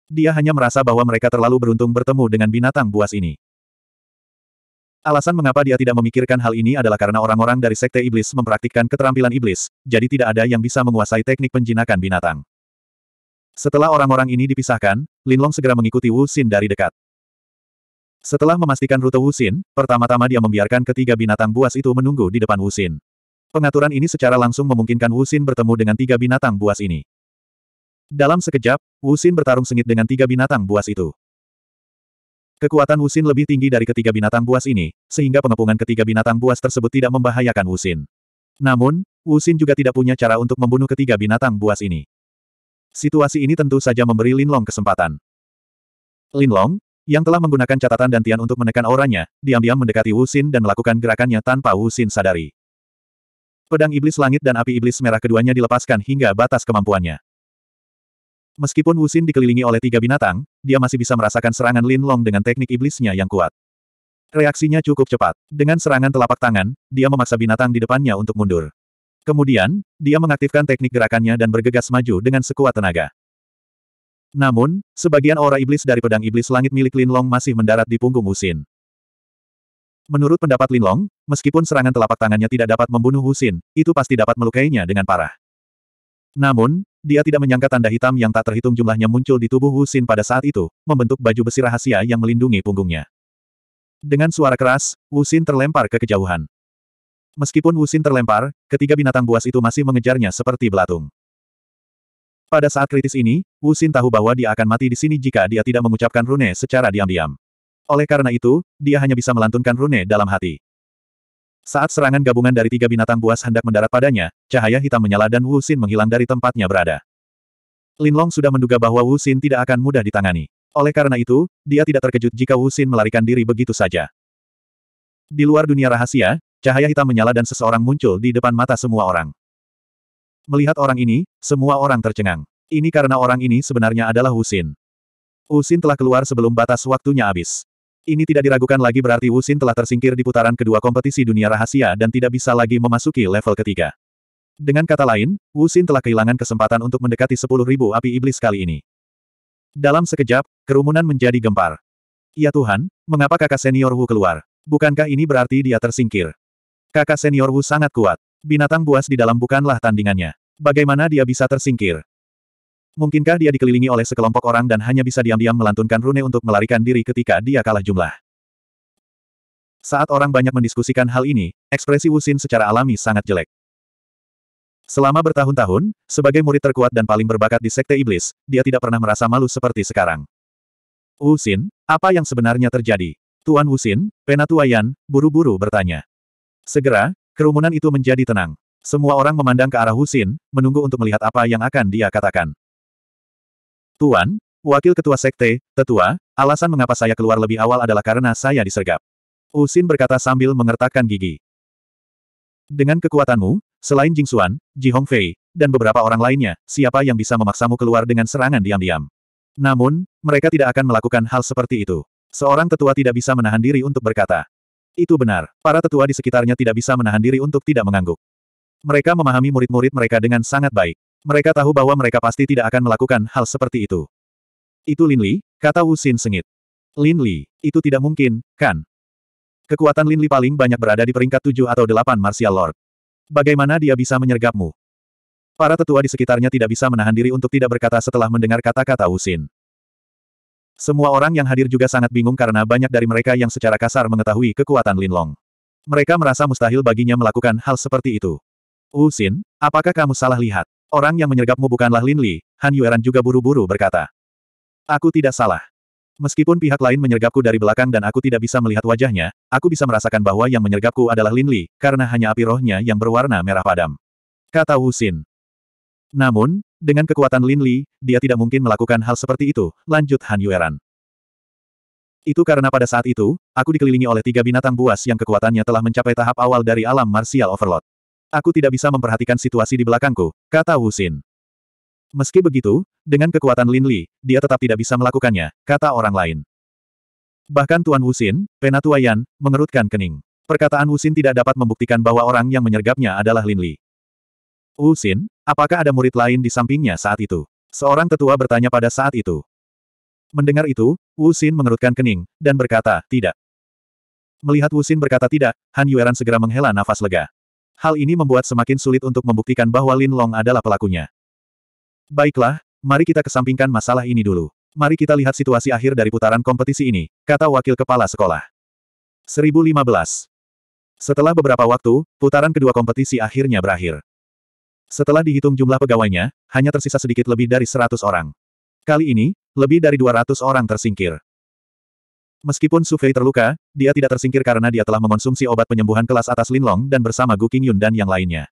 Dia hanya merasa bahwa mereka terlalu beruntung bertemu dengan binatang buas ini. Alasan mengapa dia tidak memikirkan hal ini adalah karena orang-orang dari Sekte Iblis mempraktikkan keterampilan iblis, jadi tidak ada yang bisa menguasai teknik penjinakan binatang. Setelah orang-orang ini dipisahkan, Linlong segera mengikuti Wu Xin dari dekat. Setelah memastikan rute Wusin, pertama-tama dia membiarkan ketiga binatang buas itu menunggu di depan Wusin. Pengaturan ini secara langsung memungkinkan Wusin bertemu dengan tiga binatang buas ini. Dalam sekejap, Wusin bertarung sengit dengan tiga binatang buas itu. Kekuatan Wusin lebih tinggi dari ketiga binatang buas ini, sehingga pengepungan ketiga binatang buas tersebut tidak membahayakan Wusin. Namun, Wusin juga tidak punya cara untuk membunuh ketiga binatang buas ini. Situasi ini tentu saja memberi Linlong kesempatan. Linlong, yang telah menggunakan catatan dan tian untuk menekan auranya, diam-diam mendekati Wu Xin dan melakukan gerakannya tanpa Wu Xin sadari. Pedang iblis langit dan api iblis merah keduanya dilepaskan hingga batas kemampuannya. Meskipun Wu Xin dikelilingi oleh tiga binatang, dia masih bisa merasakan serangan Lin Long dengan teknik iblisnya yang kuat. Reaksinya cukup cepat. Dengan serangan telapak tangan, dia memaksa binatang di depannya untuk mundur. Kemudian, dia mengaktifkan teknik gerakannya dan bergegas maju dengan sekuat tenaga. Namun, sebagian aura iblis dari pedang iblis langit milik Lin Long masih mendarat di punggung Husin. Menurut pendapat Lin Long, meskipun serangan telapak tangannya tidak dapat membunuh Husin, itu pasti dapat melukainya dengan parah. Namun, dia tidak menyangka tanda hitam yang tak terhitung jumlahnya muncul di tubuh Husin pada saat itu, membentuk baju besi rahasia yang melindungi punggungnya. Dengan suara keras, Wusin terlempar ke kejauhan. Meskipun Wusin terlempar, ketiga binatang buas itu masih mengejarnya seperti belatung. Pada saat kritis ini, Wu tahu bahwa dia akan mati di sini jika dia tidak mengucapkan rune secara diam-diam. Oleh karena itu, dia hanya bisa melantunkan rune dalam hati. Saat serangan gabungan dari tiga binatang buas hendak mendarat padanya, cahaya hitam menyala dan Wu Xin menghilang dari tempatnya berada. Lin Long sudah menduga bahwa Wu Xin tidak akan mudah ditangani. Oleh karena itu, dia tidak terkejut jika Wu Xin melarikan diri begitu saja. Di luar dunia rahasia, cahaya hitam menyala dan seseorang muncul di depan mata semua orang. Melihat orang ini, semua orang tercengang. Ini karena orang ini sebenarnya adalah Wu Xin. Wu Xin telah keluar sebelum batas waktunya habis. Ini tidak diragukan lagi berarti Wu Xin telah tersingkir di putaran kedua kompetisi dunia rahasia dan tidak bisa lagi memasuki level ketiga. Dengan kata lain, Wu Xin telah kehilangan kesempatan untuk mendekati 10.000 api iblis kali ini. Dalam sekejap, kerumunan menjadi gempar. Ya Tuhan, mengapa kakak senior Wu keluar? Bukankah ini berarti dia tersingkir? Kakak senior Wu sangat kuat. Binatang buas di dalam bukanlah tandingannya. Bagaimana dia bisa tersingkir? Mungkinkah dia dikelilingi oleh sekelompok orang dan hanya bisa diam-diam melantunkan rune untuk melarikan diri ketika dia kalah jumlah? Saat orang banyak mendiskusikan hal ini, ekspresi Wu Xin secara alami sangat jelek. Selama bertahun-tahun, sebagai murid terkuat dan paling berbakat di Sekte Iblis, dia tidak pernah merasa malu seperti sekarang. Wu Xin, apa yang sebenarnya terjadi? Tuan Wu Xin, Penatuayan, buru-buru bertanya. Segera, kerumunan itu menjadi tenang. Semua orang memandang ke arah Wu Xin, menunggu untuk melihat apa yang akan dia katakan. Tuan, Wakil Ketua Sekte, Tetua, alasan mengapa saya keluar lebih awal adalah karena saya disergap. Wu Xin berkata sambil mengertakkan gigi. Dengan kekuatanmu, Selain Jing Xuan, Ji Hongfei, dan beberapa orang lainnya, siapa yang bisa memaksamu keluar dengan serangan diam-diam? Namun, mereka tidak akan melakukan hal seperti itu. Seorang tetua tidak bisa menahan diri untuk berkata. Itu benar, para tetua di sekitarnya tidak bisa menahan diri untuk tidak mengangguk. Mereka memahami murid-murid mereka dengan sangat baik. Mereka tahu bahwa mereka pasti tidak akan melakukan hal seperti itu. Itu Lin Li, kata Wu Xin sengit. Lin Li, itu tidak mungkin, kan? Kekuatan Lin Li paling banyak berada di peringkat 7 atau 8 Martial Lord. Bagaimana dia bisa menyergapmu? Para tetua di sekitarnya tidak bisa menahan diri untuk tidak berkata setelah mendengar kata-kata Wusin. Semua orang yang hadir juga sangat bingung karena banyak dari mereka yang secara kasar mengetahui kekuatan Lin Long. Mereka merasa mustahil baginya melakukan hal seperti itu. Wusin, apakah kamu salah lihat? Orang yang menyergapmu bukanlah Lin Li, Han Yueran juga buru-buru berkata. Aku tidak salah. Meskipun pihak lain menyergapku dari belakang dan aku tidak bisa melihat wajahnya, aku bisa merasakan bahwa yang menyergapku adalah Lin Li, karena hanya api rohnya yang berwarna merah padam. Kata Wu Xin. Namun, dengan kekuatan Lin Li, dia tidak mungkin melakukan hal seperti itu, lanjut Han Yueran. Itu karena pada saat itu, aku dikelilingi oleh tiga binatang buas yang kekuatannya telah mencapai tahap awal dari alam martial overload. Aku tidak bisa memperhatikan situasi di belakangku, kata Wu Xin. Meski begitu, dengan kekuatan Lin Li, dia tetap tidak bisa melakukannya, kata orang lain. Bahkan Tuan Wuxin, Penatua Yan, mengerutkan kening. Perkataan Wuxin tidak dapat membuktikan bahwa orang yang menyergapnya adalah Lin Li. Wuxin, apakah ada murid lain di sampingnya saat itu? Seorang tetua bertanya pada saat itu. Mendengar itu, Wuxin mengerutkan kening, dan berkata, tidak. Melihat Wuxin berkata tidak, Han Yueran segera menghela nafas lega. Hal ini membuat semakin sulit untuk membuktikan bahwa Lin Long adalah pelakunya. Baiklah, mari kita kesampingkan masalah ini dulu. Mari kita lihat situasi akhir dari putaran kompetisi ini, kata wakil kepala sekolah. 1015. Setelah beberapa waktu, putaran kedua kompetisi akhirnya berakhir. Setelah dihitung jumlah pegawainya, hanya tersisa sedikit lebih dari 100 orang. Kali ini, lebih dari 200 orang tersingkir. Meskipun Su Fei terluka, dia tidak tersingkir karena dia telah mengonsumsi obat penyembuhan kelas atas Lin Long dan bersama Gu Qingyun dan yang lainnya.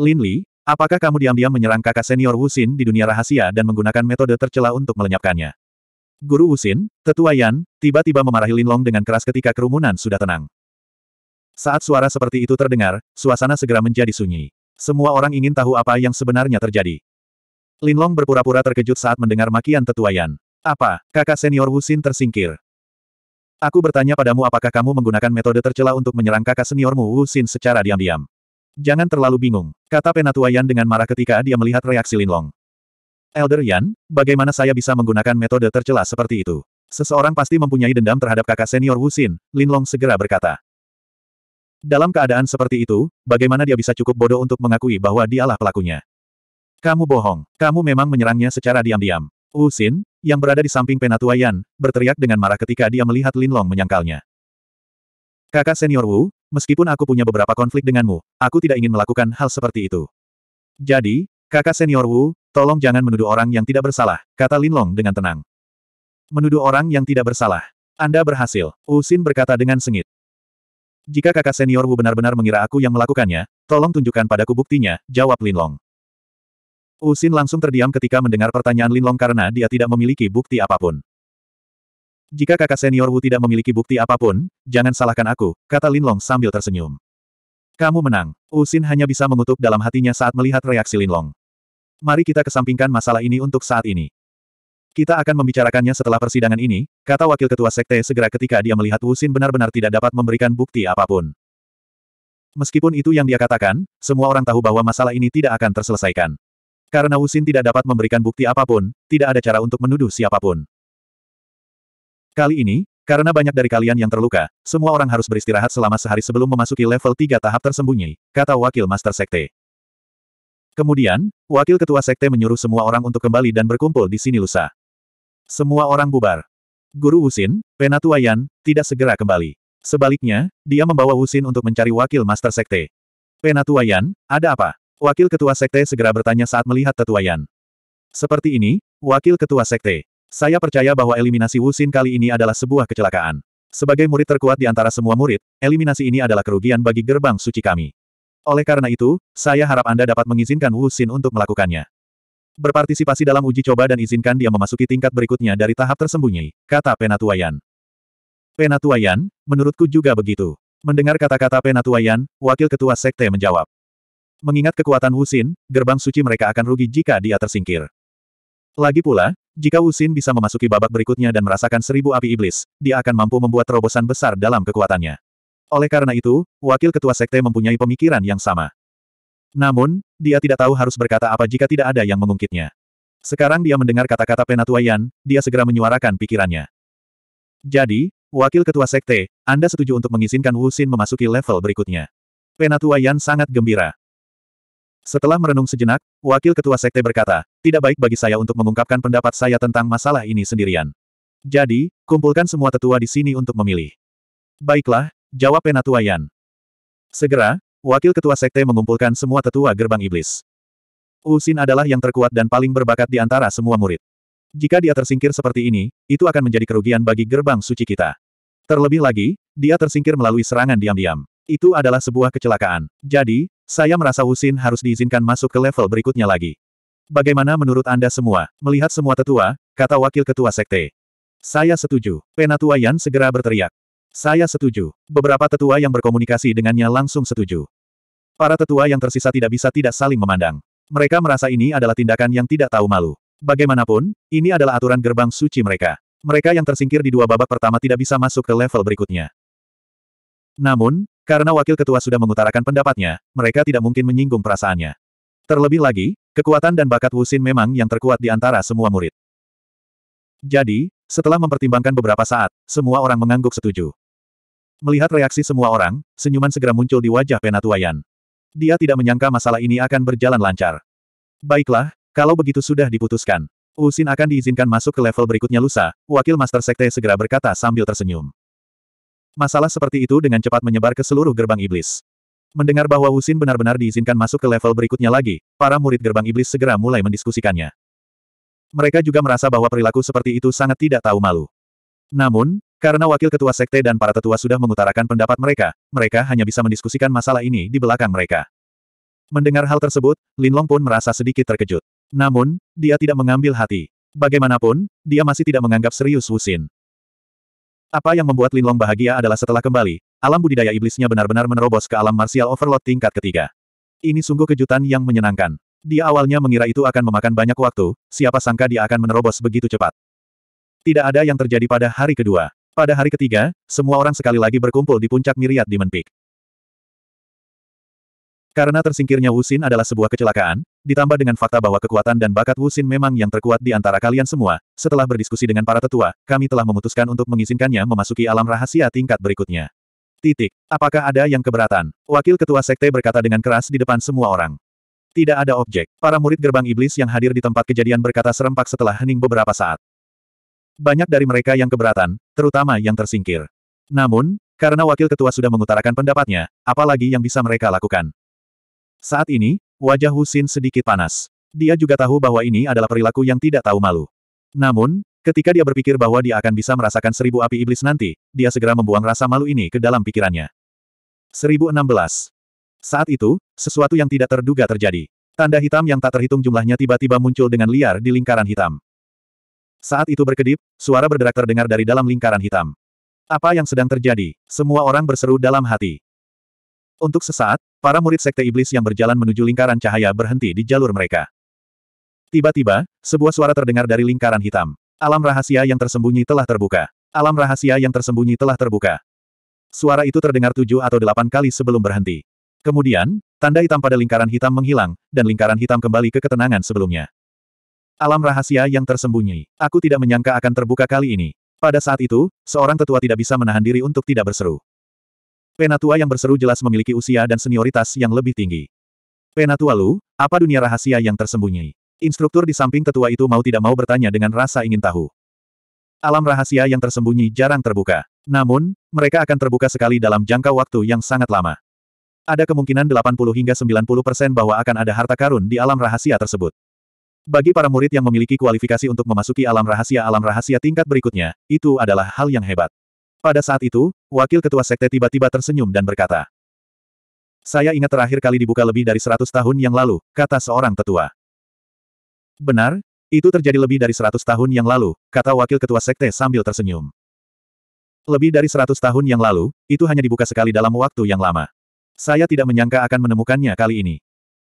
Lin Li, Apakah kamu diam-diam menyerang kakak senior Wusin di dunia rahasia dan menggunakan metode tercela untuk melenyapkannya? Guru Wusin, Tetua Yan, tiba-tiba memarahi Lin Long dengan keras ketika kerumunan sudah tenang. Saat suara seperti itu terdengar, suasana segera menjadi sunyi. Semua orang ingin tahu apa yang sebenarnya terjadi. Lin Long berpura-pura terkejut saat mendengar makian Tetua Yan. Apa, kakak senior Wusin tersingkir? Aku bertanya padamu apakah kamu menggunakan metode tercela untuk menyerang kakak seniormu Wusin secara diam-diam. Jangan terlalu bingung, kata Penatua Yan dengan marah ketika dia melihat reaksi Lin Long. Elder Yan, bagaimana saya bisa menggunakan metode tercela seperti itu? Seseorang pasti mempunyai dendam terhadap kakak senior Wu Xin, Lin Long segera berkata. Dalam keadaan seperti itu, bagaimana dia bisa cukup bodoh untuk mengakui bahwa dialah pelakunya? Kamu bohong, kamu memang menyerangnya secara diam-diam. Wu Xin, yang berada di samping Penatua Yan, berteriak dengan marah ketika dia melihat Lin Long menyangkalnya. Kakak senior Wu, meskipun aku punya beberapa konflik denganmu, aku tidak ingin melakukan hal seperti itu. Jadi, kakak senior Wu, tolong jangan menuduh orang yang tidak bersalah, kata Lin Long dengan tenang. Menuduh orang yang tidak bersalah. Anda berhasil, Wu Xin berkata dengan sengit. Jika kakak senior Wu benar-benar mengira aku yang melakukannya, tolong tunjukkan padaku buktinya, jawab Linlong. Usin langsung terdiam ketika mendengar pertanyaan Linlong karena dia tidak memiliki bukti apa pun. Jika kakak senior Wu tidak memiliki bukti apa pun, jangan salahkan aku, kata Linlong sambil tersenyum. Kamu menang. Usin hanya bisa mengutuk dalam hatinya saat melihat reaksi Linlong. Mari kita kesampingkan masalah ini untuk saat ini. Kita akan membicarakannya setelah persidangan ini, kata wakil ketua sekte segera ketika dia melihat Wu Xin benar-benar tidak dapat memberikan bukti apa pun. Meskipun itu yang dia katakan, semua orang tahu bahwa masalah ini tidak akan terselesaikan. Karena Wu Xin tidak dapat memberikan bukti apa pun, tidak ada cara untuk menuduh siapa pun. Kali ini, karena banyak dari kalian yang terluka, semua orang harus beristirahat selama sehari sebelum memasuki level 3 tahap tersembunyi, kata wakil Master Sekte. Kemudian, wakil ketua sekte menyuruh semua orang untuk kembali dan berkumpul di sini lusa. Semua orang bubar. Guru Wusin, Penatuayan, tidak segera kembali. Sebaliknya, dia membawa Wusin untuk mencari wakil Master Sekte. Penatuayan, ada apa? Wakil Ketua Sekte segera bertanya saat melihat Tetuayan. Seperti ini, Wakil Ketua Sekte. Saya percaya bahwa eliminasi Wusin kali ini adalah sebuah kecelakaan. Sebagai murid terkuat di antara semua murid, eliminasi ini adalah kerugian bagi gerbang suci kami. Oleh karena itu, saya harap Anda dapat mengizinkan Wusin untuk melakukannya. Berpartisipasi dalam uji coba dan izinkan dia memasuki tingkat berikutnya dari tahap tersembunyi, kata Penatuayan. Penatuayan, menurutku juga begitu. Mendengar kata-kata Penatuayan, wakil ketua sekte menjawab. Mengingat kekuatan Wusin, gerbang suci mereka akan rugi jika dia tersingkir. Lagi pula, jika Wusin bisa memasuki babak berikutnya dan merasakan seribu api iblis, dia akan mampu membuat terobosan besar dalam kekuatannya. Oleh karena itu, wakil ketua sekte mempunyai pemikiran yang sama. Namun, dia tidak tahu harus berkata apa jika tidak ada yang mengungkitnya. Sekarang dia mendengar kata-kata Penatuayan, dia segera menyuarakan pikirannya. Jadi, wakil ketua sekte, Anda setuju untuk mengizinkan Wu Xin memasuki level berikutnya. Penatuayan sangat gembira. Setelah merenung sejenak, wakil ketua sekte berkata, tidak baik bagi saya untuk mengungkapkan pendapat saya tentang masalah ini sendirian. Jadi, kumpulkan semua tetua di sini untuk memilih. Baiklah, jawab Penatuayan. Segera, Wakil Ketua Sekte mengumpulkan semua tetua gerbang iblis. Usin adalah yang terkuat dan paling berbakat di antara semua murid. Jika dia tersingkir seperti ini, itu akan menjadi kerugian bagi gerbang suci kita. Terlebih lagi, dia tersingkir melalui serangan diam-diam. Itu adalah sebuah kecelakaan. Jadi, saya merasa Usin harus diizinkan masuk ke level berikutnya lagi. Bagaimana menurut Anda semua, melihat semua tetua, kata Wakil Ketua Sekte. Saya setuju. Penatuayan segera berteriak. Saya setuju. Beberapa tetua yang berkomunikasi dengannya langsung setuju. Para tetua yang tersisa tidak bisa tidak saling memandang. Mereka merasa ini adalah tindakan yang tidak tahu malu. Bagaimanapun, ini adalah aturan gerbang suci mereka. Mereka yang tersingkir di dua babak pertama tidak bisa masuk ke level berikutnya. Namun, karena wakil ketua sudah mengutarakan pendapatnya, mereka tidak mungkin menyinggung perasaannya. Terlebih lagi, kekuatan dan bakat Wusin memang yang terkuat di antara semua murid. Jadi, setelah mempertimbangkan beberapa saat, semua orang mengangguk setuju. Melihat reaksi semua orang, senyuman segera muncul di wajah Penatuayan. Dia tidak menyangka masalah ini akan berjalan lancar. Baiklah, kalau begitu sudah diputuskan. Usin akan diizinkan masuk ke level berikutnya lusa, wakil Master Sekte segera berkata sambil tersenyum. Masalah seperti itu dengan cepat menyebar ke seluruh gerbang iblis. Mendengar bahwa Usin benar-benar diizinkan masuk ke level berikutnya lagi, para murid gerbang iblis segera mulai mendiskusikannya. Mereka juga merasa bahwa perilaku seperti itu sangat tidak tahu malu. Namun, karena wakil ketua sekte dan para tetua sudah mengutarakan pendapat mereka, mereka hanya bisa mendiskusikan masalah ini di belakang mereka. Mendengar hal tersebut, Linlong pun merasa sedikit terkejut. Namun, dia tidak mengambil hati. Bagaimanapun, dia masih tidak menganggap serius Wusin. Apa yang membuat Linlong bahagia adalah setelah kembali, alam budidaya iblisnya benar-benar menerobos ke alam martial overload tingkat ketiga. Ini sungguh kejutan yang menyenangkan. Dia awalnya mengira itu akan memakan banyak waktu, siapa sangka dia akan menerobos begitu cepat. Tidak ada yang terjadi pada hari kedua. Pada hari ketiga, semua orang sekali lagi berkumpul di puncak Miriat di Menpik. Karena tersingkirnya Wusin adalah sebuah kecelakaan, ditambah dengan fakta bahwa kekuatan dan bakat Wusin memang yang terkuat di antara kalian semua, setelah berdiskusi dengan para tetua, kami telah memutuskan untuk mengizinkannya memasuki alam rahasia tingkat berikutnya. Titik. Apakah ada yang keberatan? Wakil ketua sekte berkata dengan keras di depan semua orang. Tidak ada objek. Para murid gerbang iblis yang hadir di tempat kejadian berkata serempak setelah hening beberapa saat. Banyak dari mereka yang keberatan, terutama yang tersingkir. Namun, karena wakil ketua sudah mengutarakan pendapatnya, apalagi yang bisa mereka lakukan. Saat ini, wajah Husin sedikit panas. Dia juga tahu bahwa ini adalah perilaku yang tidak tahu malu. Namun, ketika dia berpikir bahwa dia akan bisa merasakan seribu api iblis nanti, dia segera membuang rasa malu ini ke dalam pikirannya. 1016. Saat itu, sesuatu yang tidak terduga terjadi. Tanda hitam yang tak terhitung jumlahnya tiba-tiba muncul dengan liar di lingkaran hitam. Saat itu berkedip, suara berderak terdengar dari dalam lingkaran hitam. Apa yang sedang terjadi? Semua orang berseru dalam hati. Untuk sesaat, para murid Sekte Iblis yang berjalan menuju lingkaran cahaya berhenti di jalur mereka. Tiba-tiba, sebuah suara terdengar dari lingkaran hitam. Alam rahasia yang tersembunyi telah terbuka. Alam rahasia yang tersembunyi telah terbuka. Suara itu terdengar tujuh atau delapan kali sebelum berhenti. Kemudian, tanda hitam pada lingkaran hitam menghilang, dan lingkaran hitam kembali ke ketenangan sebelumnya. Alam rahasia yang tersembunyi. Aku tidak menyangka akan terbuka kali ini. Pada saat itu, seorang tetua tidak bisa menahan diri untuk tidak berseru. Penatua yang berseru jelas memiliki usia dan senioritas yang lebih tinggi. Penatua Lu, apa dunia rahasia yang tersembunyi? Instruktur di samping tetua itu mau tidak mau bertanya dengan rasa ingin tahu. Alam rahasia yang tersembunyi jarang terbuka. Namun, mereka akan terbuka sekali dalam jangka waktu yang sangat lama. Ada kemungkinan 80 hingga 90 persen bahwa akan ada harta karun di alam rahasia tersebut. Bagi para murid yang memiliki kualifikasi untuk memasuki alam rahasia-alam rahasia tingkat berikutnya, itu adalah hal yang hebat. Pada saat itu, wakil ketua sekte tiba-tiba tersenyum dan berkata, Saya ingat terakhir kali dibuka lebih dari 100 tahun yang lalu, kata seorang tetua. Benar, itu terjadi lebih dari 100 tahun yang lalu, kata wakil ketua sekte sambil tersenyum. Lebih dari seratus tahun yang lalu, itu hanya dibuka sekali dalam waktu yang lama. Saya tidak menyangka akan menemukannya kali ini.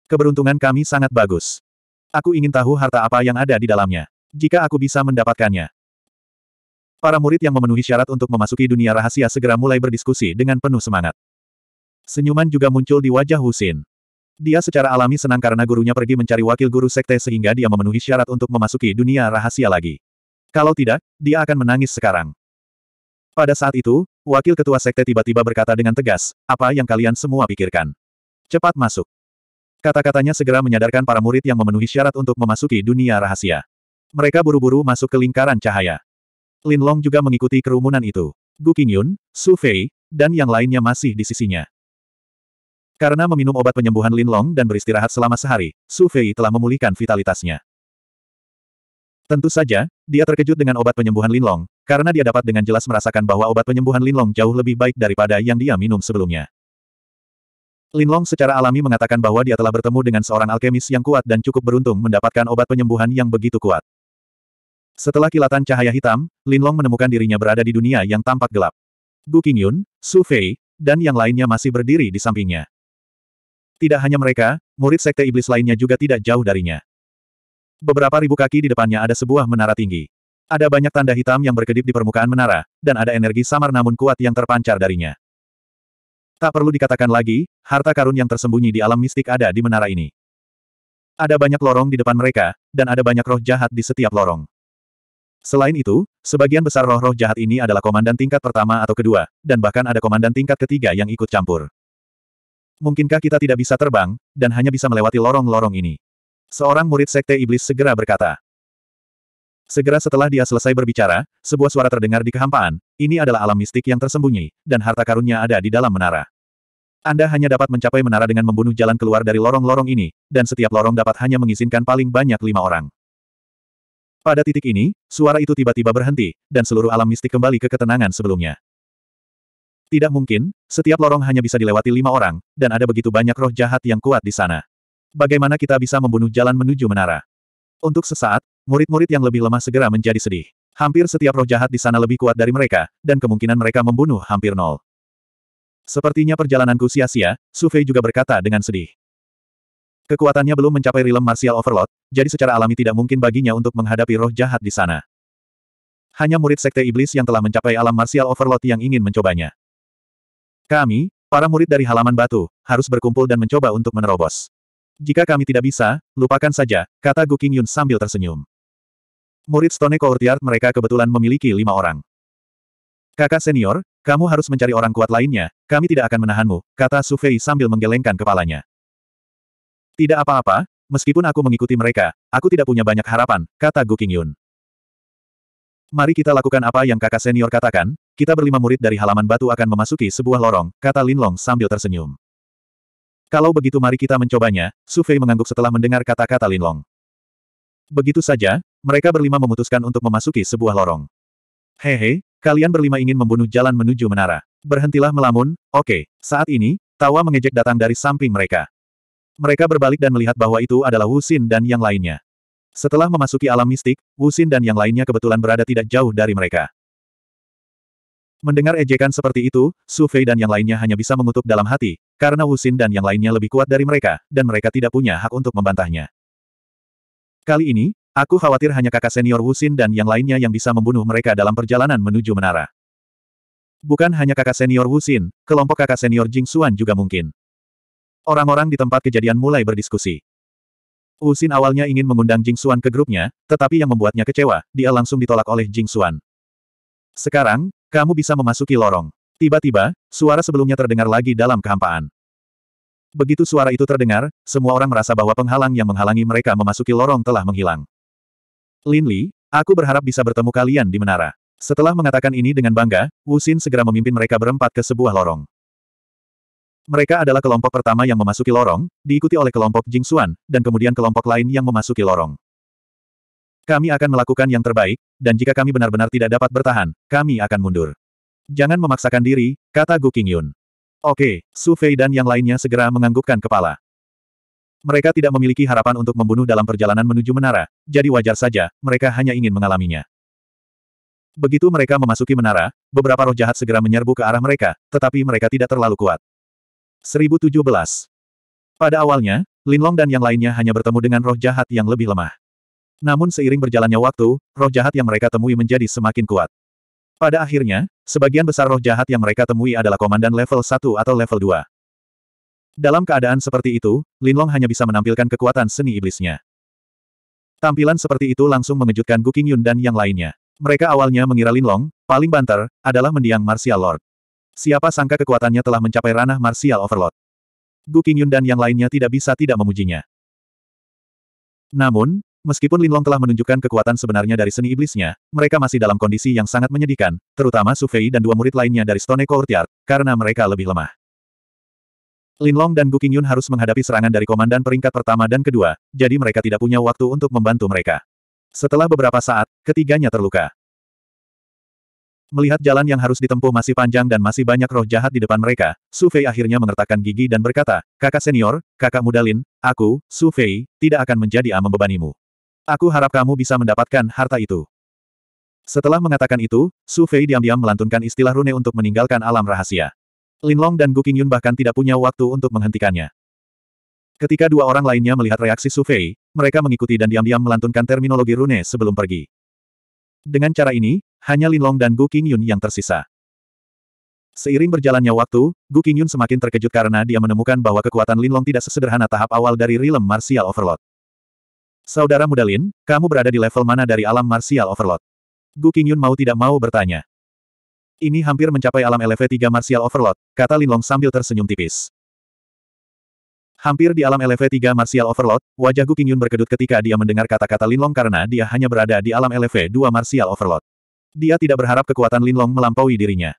Keberuntungan kami sangat bagus. Aku ingin tahu harta apa yang ada di dalamnya. Jika aku bisa mendapatkannya. Para murid yang memenuhi syarat untuk memasuki dunia rahasia segera mulai berdiskusi dengan penuh semangat. Senyuman juga muncul di wajah Husin. Dia secara alami senang karena gurunya pergi mencari wakil guru sekte sehingga dia memenuhi syarat untuk memasuki dunia rahasia lagi. Kalau tidak, dia akan menangis sekarang. Pada saat itu, wakil ketua sekte tiba-tiba berkata dengan tegas, apa yang kalian semua pikirkan? Cepat masuk. Kata-katanya segera menyadarkan para murid yang memenuhi syarat untuk memasuki dunia rahasia. Mereka buru-buru masuk ke lingkaran cahaya. Lin Long juga mengikuti kerumunan itu. Gu Qingyun, Su Fei, dan yang lainnya masih di sisinya. Karena meminum obat penyembuhan Lin Long dan beristirahat selama sehari, Su Fei telah memulihkan vitalitasnya. Tentu saja, dia terkejut dengan obat penyembuhan Lin Long, karena dia dapat dengan jelas merasakan bahwa obat penyembuhan Linlong jauh lebih baik daripada yang dia minum sebelumnya. Linlong secara alami mengatakan bahwa dia telah bertemu dengan seorang alkemis yang kuat dan cukup beruntung mendapatkan obat penyembuhan yang begitu kuat. Setelah kilatan cahaya hitam, Linlong menemukan dirinya berada di dunia yang tampak gelap. Gu Qingyun, Su Fei, dan yang lainnya masih berdiri di sampingnya. Tidak hanya mereka, murid sekte iblis lainnya juga tidak jauh darinya. Beberapa ribu kaki di depannya ada sebuah menara tinggi. Ada banyak tanda hitam yang berkedip di permukaan menara, dan ada energi samar namun kuat yang terpancar darinya. Tak perlu dikatakan lagi, harta karun yang tersembunyi di alam mistik ada di menara ini. Ada banyak lorong di depan mereka, dan ada banyak roh jahat di setiap lorong. Selain itu, sebagian besar roh-roh jahat ini adalah komandan tingkat pertama atau kedua, dan bahkan ada komandan tingkat ketiga yang ikut campur. Mungkinkah kita tidak bisa terbang, dan hanya bisa melewati lorong-lorong ini? Seorang murid sekte iblis segera berkata. Segera setelah dia selesai berbicara, sebuah suara terdengar di kehampaan, ini adalah alam mistik yang tersembunyi, dan harta karunnya ada di dalam menara. Anda hanya dapat mencapai menara dengan membunuh jalan keluar dari lorong-lorong ini, dan setiap lorong dapat hanya mengizinkan paling banyak lima orang. Pada titik ini, suara itu tiba-tiba berhenti, dan seluruh alam mistik kembali ke ketenangan sebelumnya. Tidak mungkin, setiap lorong hanya bisa dilewati lima orang, dan ada begitu banyak roh jahat yang kuat di sana. Bagaimana kita bisa membunuh jalan menuju menara? Untuk sesaat, Murid-murid yang lebih lemah segera menjadi sedih. Hampir setiap roh jahat di sana lebih kuat dari mereka, dan kemungkinan mereka membunuh hampir nol. Sepertinya perjalananku sia-sia, Su Fei juga berkata dengan sedih. Kekuatannya belum mencapai rilem martial overload, jadi secara alami tidak mungkin baginya untuk menghadapi roh jahat di sana. Hanya murid sekte iblis yang telah mencapai alam martial overload yang ingin mencobanya. Kami, para murid dari halaman batu, harus berkumpul dan mencoba untuk menerobos. Jika kami tidak bisa, lupakan saja, kata Gu Qingyun sambil tersenyum. Murid Stone Courtyard mereka kebetulan memiliki lima orang. Kakak senior, kamu harus mencari orang kuat lainnya, kami tidak akan menahanmu, kata Su Fei sambil menggelengkan kepalanya. Tidak apa-apa, meskipun aku mengikuti mereka, aku tidak punya banyak harapan, kata Gu Qingyun. Mari kita lakukan apa yang kakak senior katakan, kita berlima murid dari halaman batu akan memasuki sebuah lorong, kata Lin Long sambil tersenyum. Kalau begitu mari kita mencobanya, Su Fei mengangguk setelah mendengar kata-kata Lin Long. Begitu saja, mereka berlima memutuskan untuk memasuki sebuah lorong. Hehe, Kalian berlima ingin membunuh jalan menuju menara. Berhentilah melamun, oke. Saat ini, tawa mengejek datang dari samping mereka. Mereka berbalik dan melihat bahwa itu adalah Wusin dan yang lainnya. Setelah memasuki alam mistik, Wusin dan yang lainnya kebetulan berada tidak jauh dari mereka. Mendengar ejekan seperti itu, Su Fei dan yang lainnya hanya bisa mengutuk dalam hati, karena Wusin dan yang lainnya lebih kuat dari mereka, dan mereka tidak punya hak untuk membantahnya. Kali ini, aku khawatir hanya kakak senior Wusin dan yang lainnya yang bisa membunuh mereka dalam perjalanan menuju menara. Bukan hanya kakak senior Wusin, kelompok kakak senior Jing Xuan juga mungkin. Orang-orang di tempat kejadian mulai berdiskusi. Wusin awalnya ingin mengundang Jing Xuan ke grupnya, tetapi yang membuatnya kecewa, dia langsung ditolak oleh Jing Xuan. Sekarang, kamu bisa memasuki lorong. Tiba-tiba, suara sebelumnya terdengar lagi dalam kehampaan. Begitu suara itu terdengar, semua orang merasa bahwa penghalang yang menghalangi mereka memasuki lorong telah menghilang. Lin Li, aku berharap bisa bertemu kalian di menara. Setelah mengatakan ini dengan bangga, Wu Xin segera memimpin mereka berempat ke sebuah lorong. Mereka adalah kelompok pertama yang memasuki lorong, diikuti oleh kelompok Jing Xuan, dan kemudian kelompok lain yang memasuki lorong. Kami akan melakukan yang terbaik, dan jika kami benar-benar tidak dapat bertahan, kami akan mundur. Jangan memaksakan diri, kata Gu Qingyun. Oke, Su Fei dan yang lainnya segera menganggukkan kepala. Mereka tidak memiliki harapan untuk membunuh dalam perjalanan menuju menara, jadi wajar saja, mereka hanya ingin mengalaminya. Begitu mereka memasuki menara, beberapa roh jahat segera menyerbu ke arah mereka, tetapi mereka tidak terlalu kuat. 1017. Pada awalnya, Linlong dan yang lainnya hanya bertemu dengan roh jahat yang lebih lemah. Namun seiring berjalannya waktu, roh jahat yang mereka temui menjadi semakin kuat. Pada akhirnya, sebagian besar roh jahat yang mereka temui adalah komandan level 1 atau level 2. Dalam keadaan seperti itu, Linlong hanya bisa menampilkan kekuatan seni iblisnya. Tampilan seperti itu langsung mengejutkan Gu Qingyun dan yang lainnya. Mereka awalnya mengira Linlong, paling banter, adalah mendiang Martial Lord. Siapa sangka kekuatannya telah mencapai ranah Martial Overlord. Gu Qingyun dan yang lainnya tidak bisa tidak memujinya. Namun, meskipun Linlong telah menunjukkan kekuatan sebenarnya dari seni iblisnya, mereka masih dalam kondisi yang sangat menyedihkan, terutama Su Fei dan dua murid lainnya dari Stone Courtyard, karena mereka lebih lemah. Linlong dan Gu Qingyun harus menghadapi serangan dari komandan peringkat pertama dan kedua, jadi mereka tidak punya waktu untuk membantu mereka. Setelah beberapa saat, ketiganya terluka. Melihat jalan yang harus ditempuh masih panjang dan masih banyak roh jahat di depan mereka, Su Fei akhirnya mengertakkan gigi dan berkata, Kakak senior, kakak Mudalin, aku, Su Fei, tidak akan menjadi am membebanimu. Aku harap kamu bisa mendapatkan harta itu. Setelah mengatakan itu, Su Fei diam-diam melantunkan istilah rune untuk meninggalkan alam rahasia. Linlong dan Gu Qingyun bahkan tidak punya waktu untuk menghentikannya. Ketika dua orang lainnya melihat reaksi Su Fei, mereka mengikuti dan diam-diam melantunkan terminologi rune sebelum pergi. Dengan cara ini, hanya Linlong dan Gu Qingyun yang tersisa. Seiring berjalannya waktu, Gu Qingyun semakin terkejut karena dia menemukan bahwa kekuatan Linlong tidak sesederhana tahap awal dari Realm Martial Overlord. Saudara muda Lin, kamu berada di level mana dari alam Martial Overlord? Gu Qingyun mau tidak mau bertanya. Ini hampir mencapai alam LV3 Martial Overlord, kata Linlong sambil tersenyum tipis. Hampir di alam LV3 Martial Overload, wajah Gu Qingyun berkedut ketika dia mendengar kata-kata Linlong karena dia hanya berada di alam LV2 Martial Overload. Dia tidak berharap kekuatan Linlong melampaui dirinya.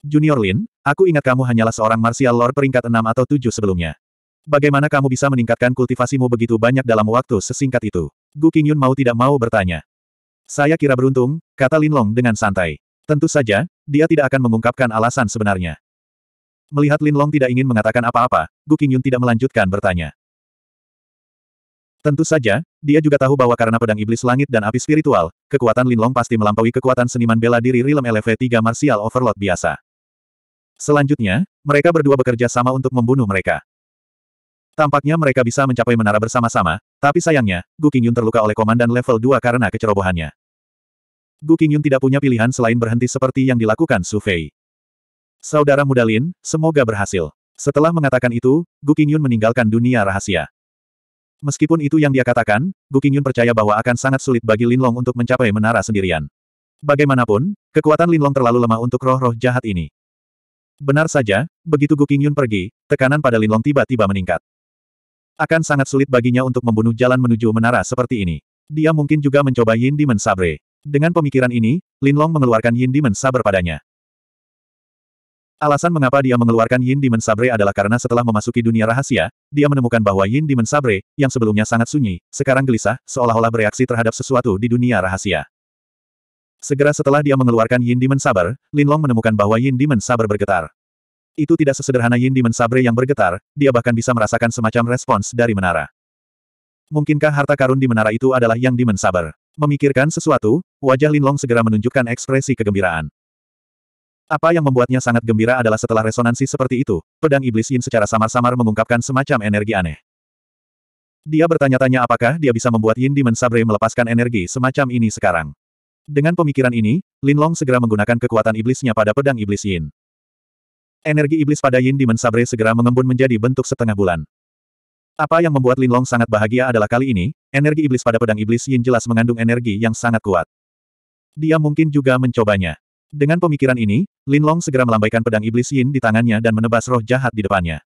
Junior Lin, aku ingat kamu hanyalah seorang Martial Lord peringkat 6 atau 7 sebelumnya. Bagaimana kamu bisa meningkatkan kultivasimu begitu banyak dalam waktu sesingkat itu? Gu Qingyun mau tidak mau bertanya. Saya kira beruntung, kata Linlong dengan santai. Tentu saja, dia tidak akan mengungkapkan alasan sebenarnya. Melihat Lin Long tidak ingin mengatakan apa-apa, Gu Qingyun tidak melanjutkan bertanya. Tentu saja, dia juga tahu bahwa karena pedang iblis langit dan api spiritual, kekuatan Lin Long pasti melampaui kekuatan seniman bela diri Realm LV3 Martial Overlord biasa. Selanjutnya, mereka berdua bekerja sama untuk membunuh mereka. Tampaknya mereka bisa mencapai menara bersama-sama, tapi sayangnya, Gu Qingyun terluka oleh komandan level 2 karena kecerobohannya. Gu Qingyun tidak punya pilihan selain berhenti seperti yang dilakukan Su Fei. Saudara muda Lin, semoga berhasil. Setelah mengatakan itu, Gu Qingyun meninggalkan dunia rahasia. Meskipun itu yang dia katakan, Gu Qingyun percaya bahwa akan sangat sulit bagi Lin Long untuk mencapai menara sendirian. Bagaimanapun, kekuatan Lin Long terlalu lemah untuk roh-roh jahat ini. Benar saja, begitu Gu Qingyun pergi, tekanan pada Lin Long tiba-tiba meningkat. Akan sangat sulit baginya untuk membunuh jalan menuju menara seperti ini. Dia mungkin juga mencoba Yin Demon Sabre. Dengan pemikiran ini, Lin Long mengeluarkan Yin Demon Sabre padanya. Alasan mengapa dia mengeluarkan Yin Demon Sabre adalah karena setelah memasuki dunia rahasia, dia menemukan bahwa Yin Demon Sabre, yang sebelumnya sangat sunyi, sekarang gelisah, seolah-olah bereaksi terhadap sesuatu di dunia rahasia. Segera setelah dia mengeluarkan Yin Demon Saber, Linlong menemukan bahwa Yin Demon Saber bergetar. Itu tidak sesederhana Yin Demon Sabre yang bergetar, dia bahkan bisa merasakan semacam respons dari menara. Mungkinkah harta karun di menara itu adalah yang Demon Saber? Memikirkan sesuatu, wajah Linlong segera menunjukkan ekspresi kegembiraan. Apa yang membuatnya sangat gembira adalah setelah resonansi seperti itu, pedang iblis Yin secara samar-samar mengungkapkan semacam energi aneh. Dia bertanya-tanya apakah dia bisa membuat Yin Demon Sabre melepaskan energi semacam ini sekarang. Dengan pemikiran ini, Lin Long segera menggunakan kekuatan iblisnya pada pedang iblis Yin. Energi iblis pada Yin Demon Sabre segera mengembun menjadi bentuk setengah bulan. Apa yang membuat Lin Long sangat bahagia adalah kali ini, energi iblis pada pedang iblis Yin jelas mengandung energi yang sangat kuat. Dia mungkin juga mencobanya. Dengan pemikiran ini, Lin Long segera melambaikan pedang iblis Yin di tangannya dan menebas roh jahat di depannya.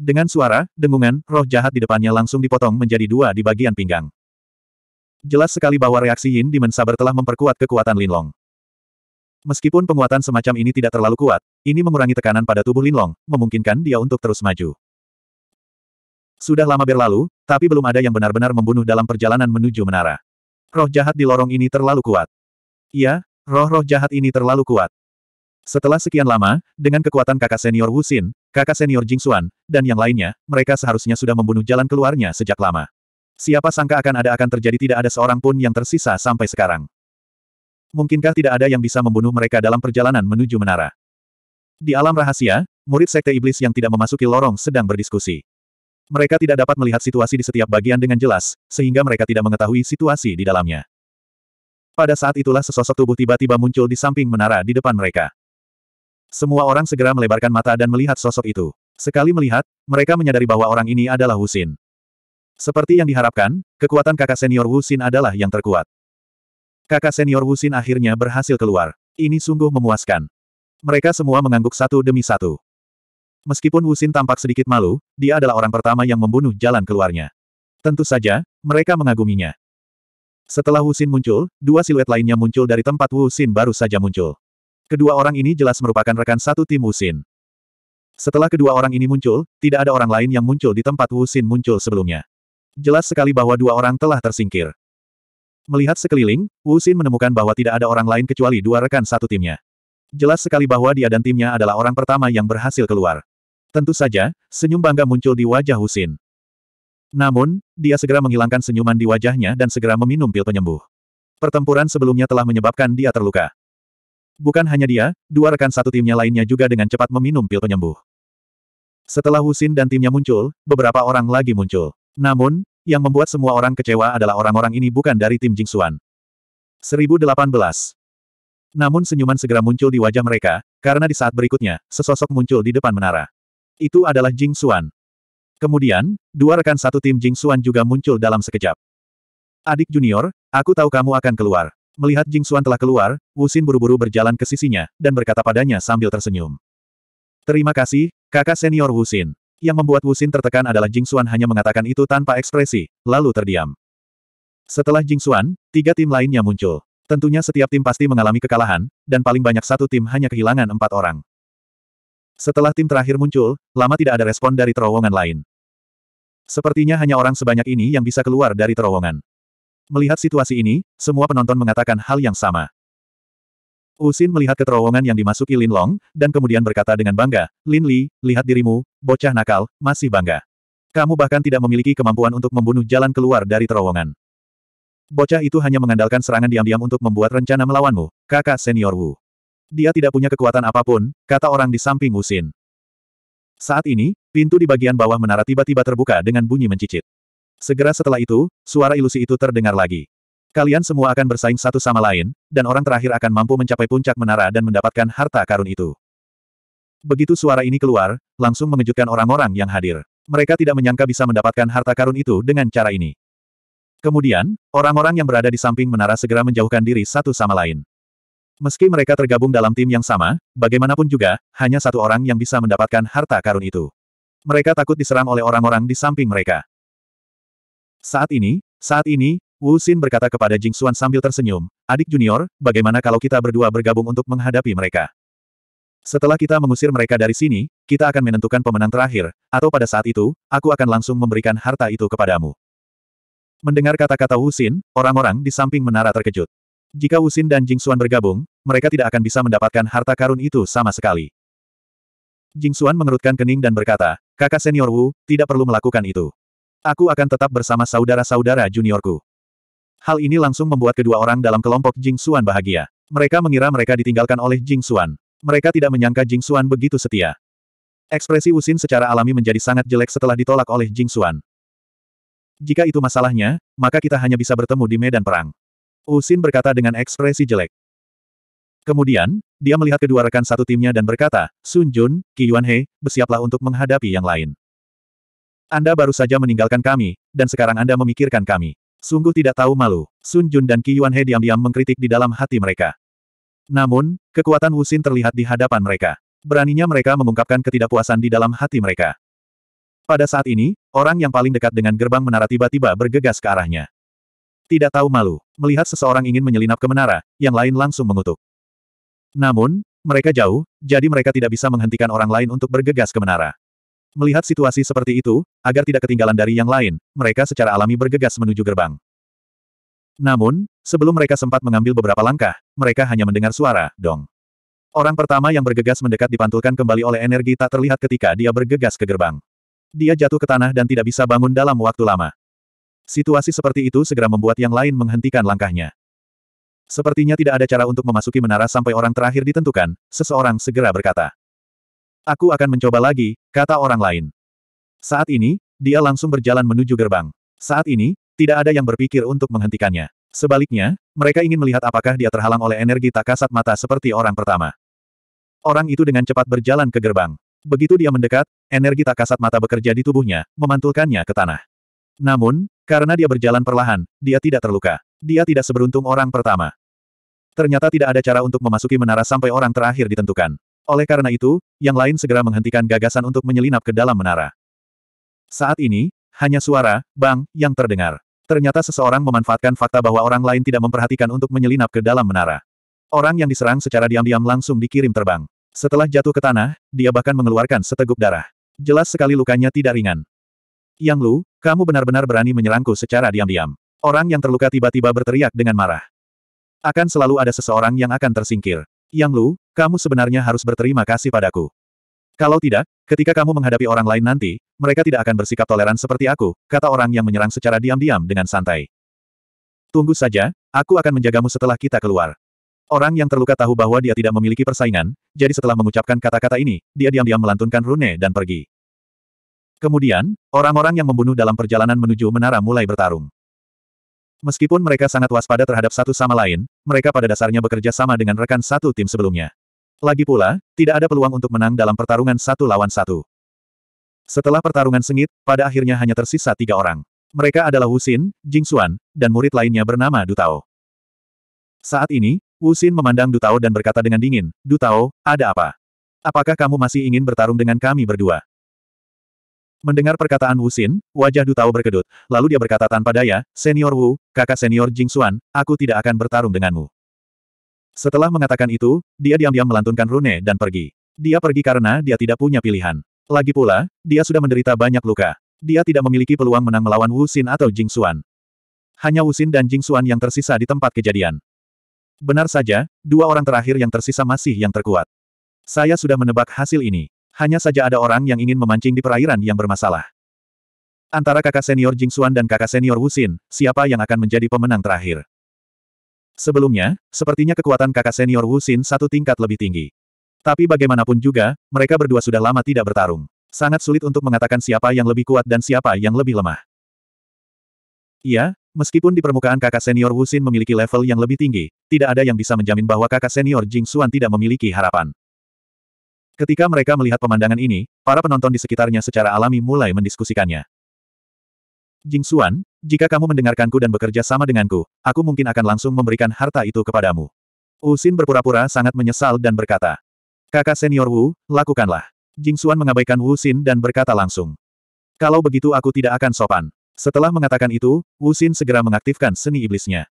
Dengan suara, dengungan, roh jahat di depannya langsung dipotong menjadi dua di bagian pinggang. Jelas sekali bahwa reaksi Yin Demon Saber telah memperkuat kekuatan Lin Long. Meskipun penguatan semacam ini tidak terlalu kuat, ini mengurangi tekanan pada tubuh Lin Long, memungkinkan dia untuk terus maju. Sudah lama berlalu, tapi belum ada yang benar-benar membunuh dalam perjalanan menuju menara. Roh jahat di lorong ini terlalu kuat. Iya, Roh-roh jahat ini terlalu kuat. Setelah sekian lama, dengan kekuatan kakak senior Wu Xin, kakak senior Jing Xuan, dan yang lainnya, mereka seharusnya sudah membunuh jalan keluarnya sejak lama. Siapa sangka akan ada akan terjadi tidak ada seorang pun yang tersisa sampai sekarang. Mungkinkah tidak ada yang bisa membunuh mereka dalam perjalanan menuju menara? Di alam rahasia, murid Sekte Iblis yang tidak memasuki lorong sedang berdiskusi. Mereka tidak dapat melihat situasi di setiap bagian dengan jelas, sehingga mereka tidak mengetahui situasi di dalamnya. Pada saat itulah sesosok tubuh tiba-tiba muncul di samping menara di depan mereka. Semua orang segera melebarkan mata dan melihat sosok itu. Sekali melihat, mereka menyadari bahwa orang ini adalah Wusin. Seperti yang diharapkan, kekuatan kakak senior Wusin adalah yang terkuat. Kakak senior Wusin akhirnya berhasil keluar. Ini sungguh memuaskan. Mereka semua mengangguk satu demi satu. Meskipun Wusin tampak sedikit malu, dia adalah orang pertama yang membunuh jalan keluarnya. Tentu saja, mereka mengaguminya. Setelah Wu Xin muncul, dua siluet lainnya muncul dari tempat Wu Xin baru saja muncul. Kedua orang ini jelas merupakan rekan satu tim Wu Xin. Setelah kedua orang ini muncul, tidak ada orang lain yang muncul di tempat Wu Xin muncul sebelumnya. Jelas sekali bahwa dua orang telah tersingkir. Melihat sekeliling, Wu Xin menemukan bahwa tidak ada orang lain kecuali dua rekan satu timnya. Jelas sekali bahwa dia dan timnya adalah orang pertama yang berhasil keluar. Tentu saja, senyum bangga muncul di wajah Wu Xin. Namun, dia segera menghilangkan senyuman di wajahnya dan segera meminum pil penyembuh. Pertempuran sebelumnya telah menyebabkan dia terluka. Bukan hanya dia, dua rekan satu timnya lainnya juga dengan cepat meminum pil penyembuh. Setelah Husin dan timnya muncul, beberapa orang lagi muncul. Namun, yang membuat semua orang kecewa adalah orang-orang ini bukan dari tim Jingsuan. 1018. Namun senyuman segera muncul di wajah mereka, karena di saat berikutnya, sesosok muncul di depan menara. Itu adalah Jing Xuan. Kemudian, dua rekan satu tim Jing Xuan juga muncul dalam sekejap. Adik junior, aku tahu kamu akan keluar. Melihat Jing Xuan telah keluar, Wu Xin buru-buru berjalan ke sisinya, dan berkata padanya sambil tersenyum. Terima kasih, kakak senior Wu Xin. Yang membuat Wu Xin tertekan adalah Jing Xuan hanya mengatakan itu tanpa ekspresi, lalu terdiam. Setelah Jing Xuan, tiga tim lainnya muncul. Tentunya setiap tim pasti mengalami kekalahan, dan paling banyak satu tim hanya kehilangan empat orang. Setelah tim terakhir muncul, lama tidak ada respon dari terowongan lain. Sepertinya hanya orang sebanyak ini yang bisa keluar dari terowongan. Melihat situasi ini, semua penonton mengatakan hal yang sama. Usin melihat ke terowongan yang dimasuki Lin Long, dan kemudian berkata dengan bangga, Lin Li, lihat dirimu, bocah nakal, masih bangga. Kamu bahkan tidak memiliki kemampuan untuk membunuh jalan keluar dari terowongan. Bocah itu hanya mengandalkan serangan diam-diam untuk membuat rencana melawanmu, kakak senior Wu. Dia tidak punya kekuatan apa pun, kata orang di samping Usin. Saat ini, pintu di bagian bawah menara tiba-tiba terbuka dengan bunyi mencicit. Segera setelah itu, suara ilusi itu terdengar lagi. Kalian semua akan bersaing satu sama lain, dan orang terakhir akan mampu mencapai puncak menara dan mendapatkan harta karun itu. Begitu suara ini keluar, langsung mengejutkan orang-orang yang hadir. Mereka tidak menyangka bisa mendapatkan harta karun itu dengan cara ini. Kemudian, orang-orang yang berada di samping menara segera menjauhkan diri satu sama lain. Meski mereka tergabung dalam tim yang sama, bagaimanapun juga, hanya satu orang yang bisa mendapatkan harta karun itu. Mereka takut diserang oleh orang-orang di samping mereka. Saat ini, saat ini, Wu Xin berkata kepada Jing Xuan sambil tersenyum, adik junior, bagaimana kalau kita berdua bergabung untuk menghadapi mereka? Setelah kita mengusir mereka dari sini, kita akan menentukan pemenang terakhir, atau pada saat itu, aku akan langsung memberikan harta itu kepadamu. Mendengar kata-kata Wu Xin, orang-orang di samping menara terkejut. Jika Wuxin dan Jing Xuan bergabung, mereka tidak akan bisa mendapatkan harta karun itu sama sekali. Jing Xuan mengerutkan kening dan berkata, kakak senior Wu, tidak perlu melakukan itu. Aku akan tetap bersama saudara-saudara juniorku. Hal ini langsung membuat kedua orang dalam kelompok Jing Xuan bahagia. Mereka mengira mereka ditinggalkan oleh Jing Xuan. Mereka tidak menyangka Jing Xuan begitu setia. Ekspresi Wuxin secara alami menjadi sangat jelek setelah ditolak oleh Jing Xuan. Jika itu masalahnya, maka kita hanya bisa bertemu di medan perang. Usin berkata dengan ekspresi jelek. Kemudian, dia melihat kedua rekan satu timnya dan berkata, Sun Jun, Qi Yuanhe, bersiaplah untuk menghadapi yang lain. Anda baru saja meninggalkan kami, dan sekarang Anda memikirkan kami. Sungguh tidak tahu malu. Sun Jun dan Qi Yuanhe diam-diam mengkritik di dalam hati mereka. Namun, kekuatan Wusin terlihat di hadapan mereka. Beraninya mereka mengungkapkan ketidakpuasan di dalam hati mereka. Pada saat ini, orang yang paling dekat dengan gerbang menara tiba-tiba bergegas ke arahnya. Tidak tahu malu. Melihat seseorang ingin menyelinap ke menara, yang lain langsung mengutuk. Namun, mereka jauh, jadi mereka tidak bisa menghentikan orang lain untuk bergegas ke menara. Melihat situasi seperti itu, agar tidak ketinggalan dari yang lain, mereka secara alami bergegas menuju gerbang. Namun, sebelum mereka sempat mengambil beberapa langkah, mereka hanya mendengar suara, dong. Orang pertama yang bergegas mendekat dipantulkan kembali oleh energi tak terlihat ketika dia bergegas ke gerbang. Dia jatuh ke tanah dan tidak bisa bangun dalam waktu lama. Situasi seperti itu segera membuat yang lain menghentikan langkahnya. Sepertinya tidak ada cara untuk memasuki menara sampai orang terakhir ditentukan, seseorang segera berkata. Aku akan mencoba lagi, kata orang lain. Saat ini, dia langsung berjalan menuju gerbang. Saat ini, tidak ada yang berpikir untuk menghentikannya. Sebaliknya, mereka ingin melihat apakah dia terhalang oleh energi tak kasat mata seperti orang pertama. Orang itu dengan cepat berjalan ke gerbang. Begitu dia mendekat, energi tak kasat mata bekerja di tubuhnya, memantulkannya ke tanah. Namun, karena dia berjalan perlahan, dia tidak terluka. Dia tidak seberuntung orang pertama. Ternyata tidak ada cara untuk memasuki menara sampai orang terakhir ditentukan. Oleh karena itu, yang lain segera menghentikan gagasan untuk menyelinap ke dalam menara. Saat ini, hanya suara, bang, yang terdengar. Ternyata seseorang memanfaatkan fakta bahwa orang lain tidak memperhatikan untuk menyelinap ke dalam menara. Orang yang diserang secara diam-diam langsung dikirim terbang. Setelah jatuh ke tanah, dia bahkan mengeluarkan seteguk darah. Jelas sekali lukanya tidak ringan. Yang Lu, kamu benar-benar berani menyerangku secara diam-diam. Orang yang terluka tiba-tiba berteriak dengan marah. Akan selalu ada seseorang yang akan tersingkir. Yang Lu, kamu sebenarnya harus berterima kasih padaku. Kalau tidak, ketika kamu menghadapi orang lain nanti, mereka tidak akan bersikap toleran seperti aku, kata orang yang menyerang secara diam-diam dengan santai. Tunggu saja, aku akan menjagamu setelah kita keluar. Orang yang terluka tahu bahwa dia tidak memiliki persaingan, jadi setelah mengucapkan kata-kata ini, dia diam-diam melantunkan rune dan pergi. Kemudian, orang-orang yang membunuh dalam perjalanan menuju menara mulai bertarung. Meskipun mereka sangat waspada terhadap satu sama lain, mereka pada dasarnya bekerja sama dengan rekan satu tim sebelumnya. Lagi pula, tidak ada peluang untuk menang dalam pertarungan satu lawan satu. Setelah pertarungan sengit, pada akhirnya hanya tersisa tiga orang. Mereka adalah Wu Xin, Jing Xuan, dan murid lainnya bernama Du Tao. Saat ini, Wu Xin memandang Du Tao dan berkata dengan dingin, Du Tao, ada apa? Apakah kamu masih ingin bertarung dengan kami berdua? Mendengar perkataan Wu Xin, wajah Du Tao berkedut, lalu dia berkata tanpa daya, Senior Wu, kakak senior Jing Xuan, aku tidak akan bertarung denganmu. Setelah mengatakan itu, dia diam-diam melantunkan rune dan pergi. Dia pergi karena dia tidak punya pilihan. Lagi pula, dia sudah menderita banyak luka. Dia tidak memiliki peluang menang melawan Wu Xin atau Jing Xuan. Hanya Wu Xin dan Jing Xuan yang tersisa di tempat kejadian. Benar saja, dua orang terakhir yang tersisa masih yang terkuat. Saya sudah menebak hasil ini. Hanya saja ada orang yang ingin memancing di perairan yang bermasalah. Antara kakak senior Jing Xuan dan kakak senior Wu Xin, siapa yang akan menjadi pemenang terakhir? Sebelumnya, sepertinya kekuatan kakak senior Wu Xin satu tingkat lebih tinggi. Tapi bagaimanapun juga, mereka berdua sudah lama tidak bertarung. Sangat sulit untuk mengatakan siapa yang lebih kuat dan siapa yang lebih lemah. Iya, meskipun di permukaan kakak senior Wu Xin memiliki level yang lebih tinggi, tidak ada yang bisa menjamin bahwa kakak senior Jing Xuan tidak memiliki harapan. Ketika mereka melihat pemandangan ini, para penonton di sekitarnya secara alami mulai mendiskusikannya. Jing Xuan, jika kamu mendengarkanku dan bekerja sama denganku, aku mungkin akan langsung memberikan harta itu kepadamu. Wu Xin berpura-pura sangat menyesal dan berkata, Kakak senior Wu, lakukanlah. Jing Xuan mengabaikan Wu Xin dan berkata langsung. Kalau begitu aku tidak akan sopan. Setelah mengatakan itu, Wu Xin segera mengaktifkan seni iblisnya.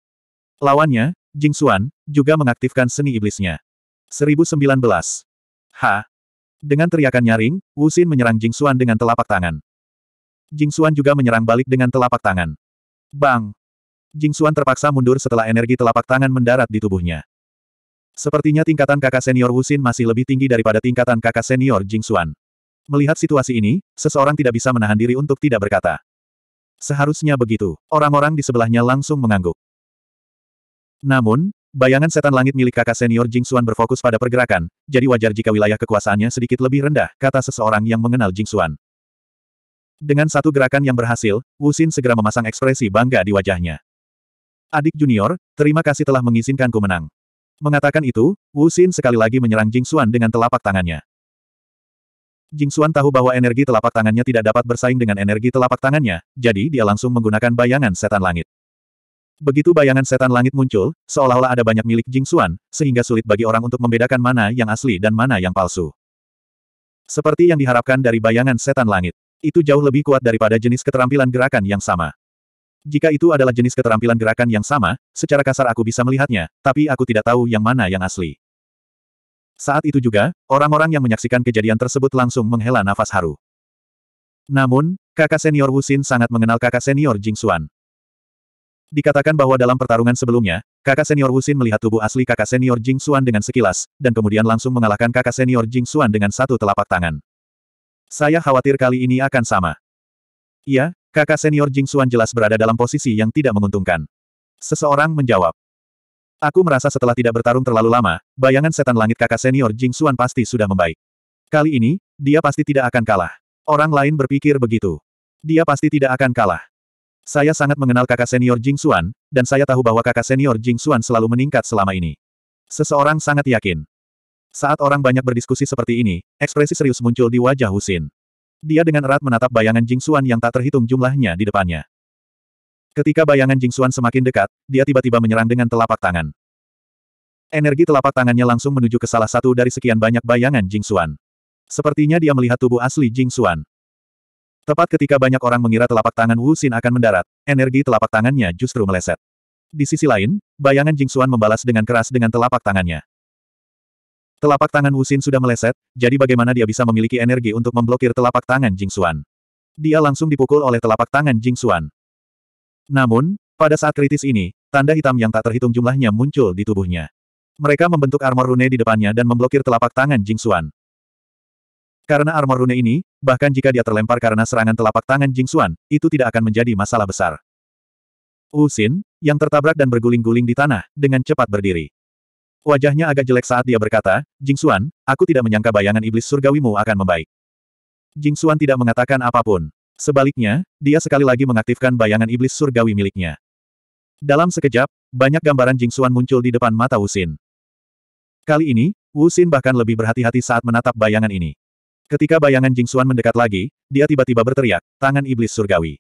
Lawannya, Jing Xuan, juga mengaktifkan seni iblisnya. 1019. Ha, dengan teriakan nyaring, Wu Xin menyerang Jing Xuan dengan telapak tangan. Jing Xuan juga menyerang balik dengan telapak tangan. Bang! Jing Xuan terpaksa mundur setelah energi telapak tangan mendarat di tubuhnya. Sepertinya tingkatan kakak senior Wuxin masih lebih tinggi daripada tingkatan kakak senior Jing Xuan. Melihat situasi ini, seseorang tidak bisa menahan diri untuk tidak berkata. Seharusnya begitu. Orang-orang di sebelahnya langsung mengangguk. Namun, bayangan setan langit milik kakak senior Jing Xuan berfokus pada pergerakan, jadi wajar jika wilayah kekuasaannya sedikit lebih rendah, kata seseorang yang mengenal Jing Xuan. Dengan satu gerakan yang berhasil, Wuxin segera memasang ekspresi bangga di wajahnya. Adik junior, terima kasih telah mengizinkanku menang. Mengatakan itu, Wuxin sekali lagi menyerang Jing Xuan dengan telapak tangannya. Jing Xuan tahu bahwa energi telapak tangannya tidak dapat bersaing dengan energi telapak tangannya, jadi dia langsung menggunakan bayangan setan langit. Begitu bayangan setan langit muncul, seolah-olah ada banyak milik Jing Xuan, sehingga sulit bagi orang untuk membedakan mana yang asli dan mana yang palsu. Seperti yang diharapkan dari bayangan setan langit. Itu jauh lebih kuat daripada jenis keterampilan gerakan yang sama. Jika itu adalah jenis keterampilan gerakan yang sama, secara kasar aku bisa melihatnya, tapi aku tidak tahu yang mana yang asli. Saat itu juga, orang-orang yang menyaksikan kejadian tersebut langsung menghela nafas haru. Namun, kakak senior Wuxin sangat mengenal kakak senior Jing Xuan. Dikatakan bahwa dalam pertarungan sebelumnya, kakak senior Wuxin melihat tubuh asli kakak senior Jing Xuan dengan sekilas, dan kemudian langsung mengalahkan kakak senior Jing Xuan dengan satu telapak tangan. Saya khawatir kali ini akan sama. Iya, kakak senior Jing Xuan jelas berada dalam posisi yang tidak menguntungkan. Seseorang menjawab. Aku merasa setelah tidak bertarung terlalu lama, bayangan setan langit kakak senior Jing Xuan pasti sudah membaik. Kali ini, dia pasti tidak akan kalah. Orang lain berpikir begitu. Dia pasti tidak akan kalah. Saya sangat mengenal kakak senior Jing Xuan, dan saya tahu bahwa kakak senior Jing Xuan selalu meningkat selama ini. Seseorang sangat yakin. Saat orang banyak berdiskusi seperti ini, ekspresi serius muncul di wajah Husin. Dia dengan erat menatap bayangan Jing Xuan yang tak terhitung jumlahnya di depannya. Ketika bayangan Jing Xuan semakin dekat, dia tiba-tiba menyerang dengan telapak tangan. Energi telapak tangannya langsung menuju ke salah satu dari sekian banyak bayangan Jing Xuan. Sepertinya dia melihat tubuh asli Jing Xuan. Tepat ketika banyak orang mengira telapak tangan Wu Xin akan mendarat, energi telapak tangannya justru meleset. Di sisi lain, bayangan Jing Xuan membalas dengan keras dengan telapak tangannya. Telapak tangan Wu Xin sudah meleset, jadi bagaimana dia bisa memiliki energi untuk memblokir telapak tangan Jing Xuan? Dia langsung dipukul oleh telapak tangan Jing Xuan. Namun, pada saat kritis ini, tanda hitam yang tak terhitung jumlahnya muncul di tubuhnya. Mereka membentuk armor rune di depannya dan memblokir telapak tangan Jing Xuan. Karena armor rune ini, bahkan jika dia terlempar karena serangan telapak tangan Jing Xuan, itu tidak akan menjadi masalah besar. Wu Xin, yang tertabrak dan berguling-guling di tanah, dengan cepat berdiri. Wajahnya agak jelek saat dia berkata, Jing Xuan, aku tidak menyangka bayangan iblis surgawimu akan membaik. Jing Xuan tidak mengatakan apa pun. Sebaliknya, dia sekali lagi mengaktifkan bayangan iblis surgawi miliknya. Dalam sekejap, banyak gambaran Jing Xuan muncul di depan mata Wusin. Kali ini, Wusin bahkan lebih berhati-hati saat menatap bayangan ini. Ketika bayangan Jing Xuan mendekat lagi, dia tiba-tiba berteriak, tangan iblis surgawi.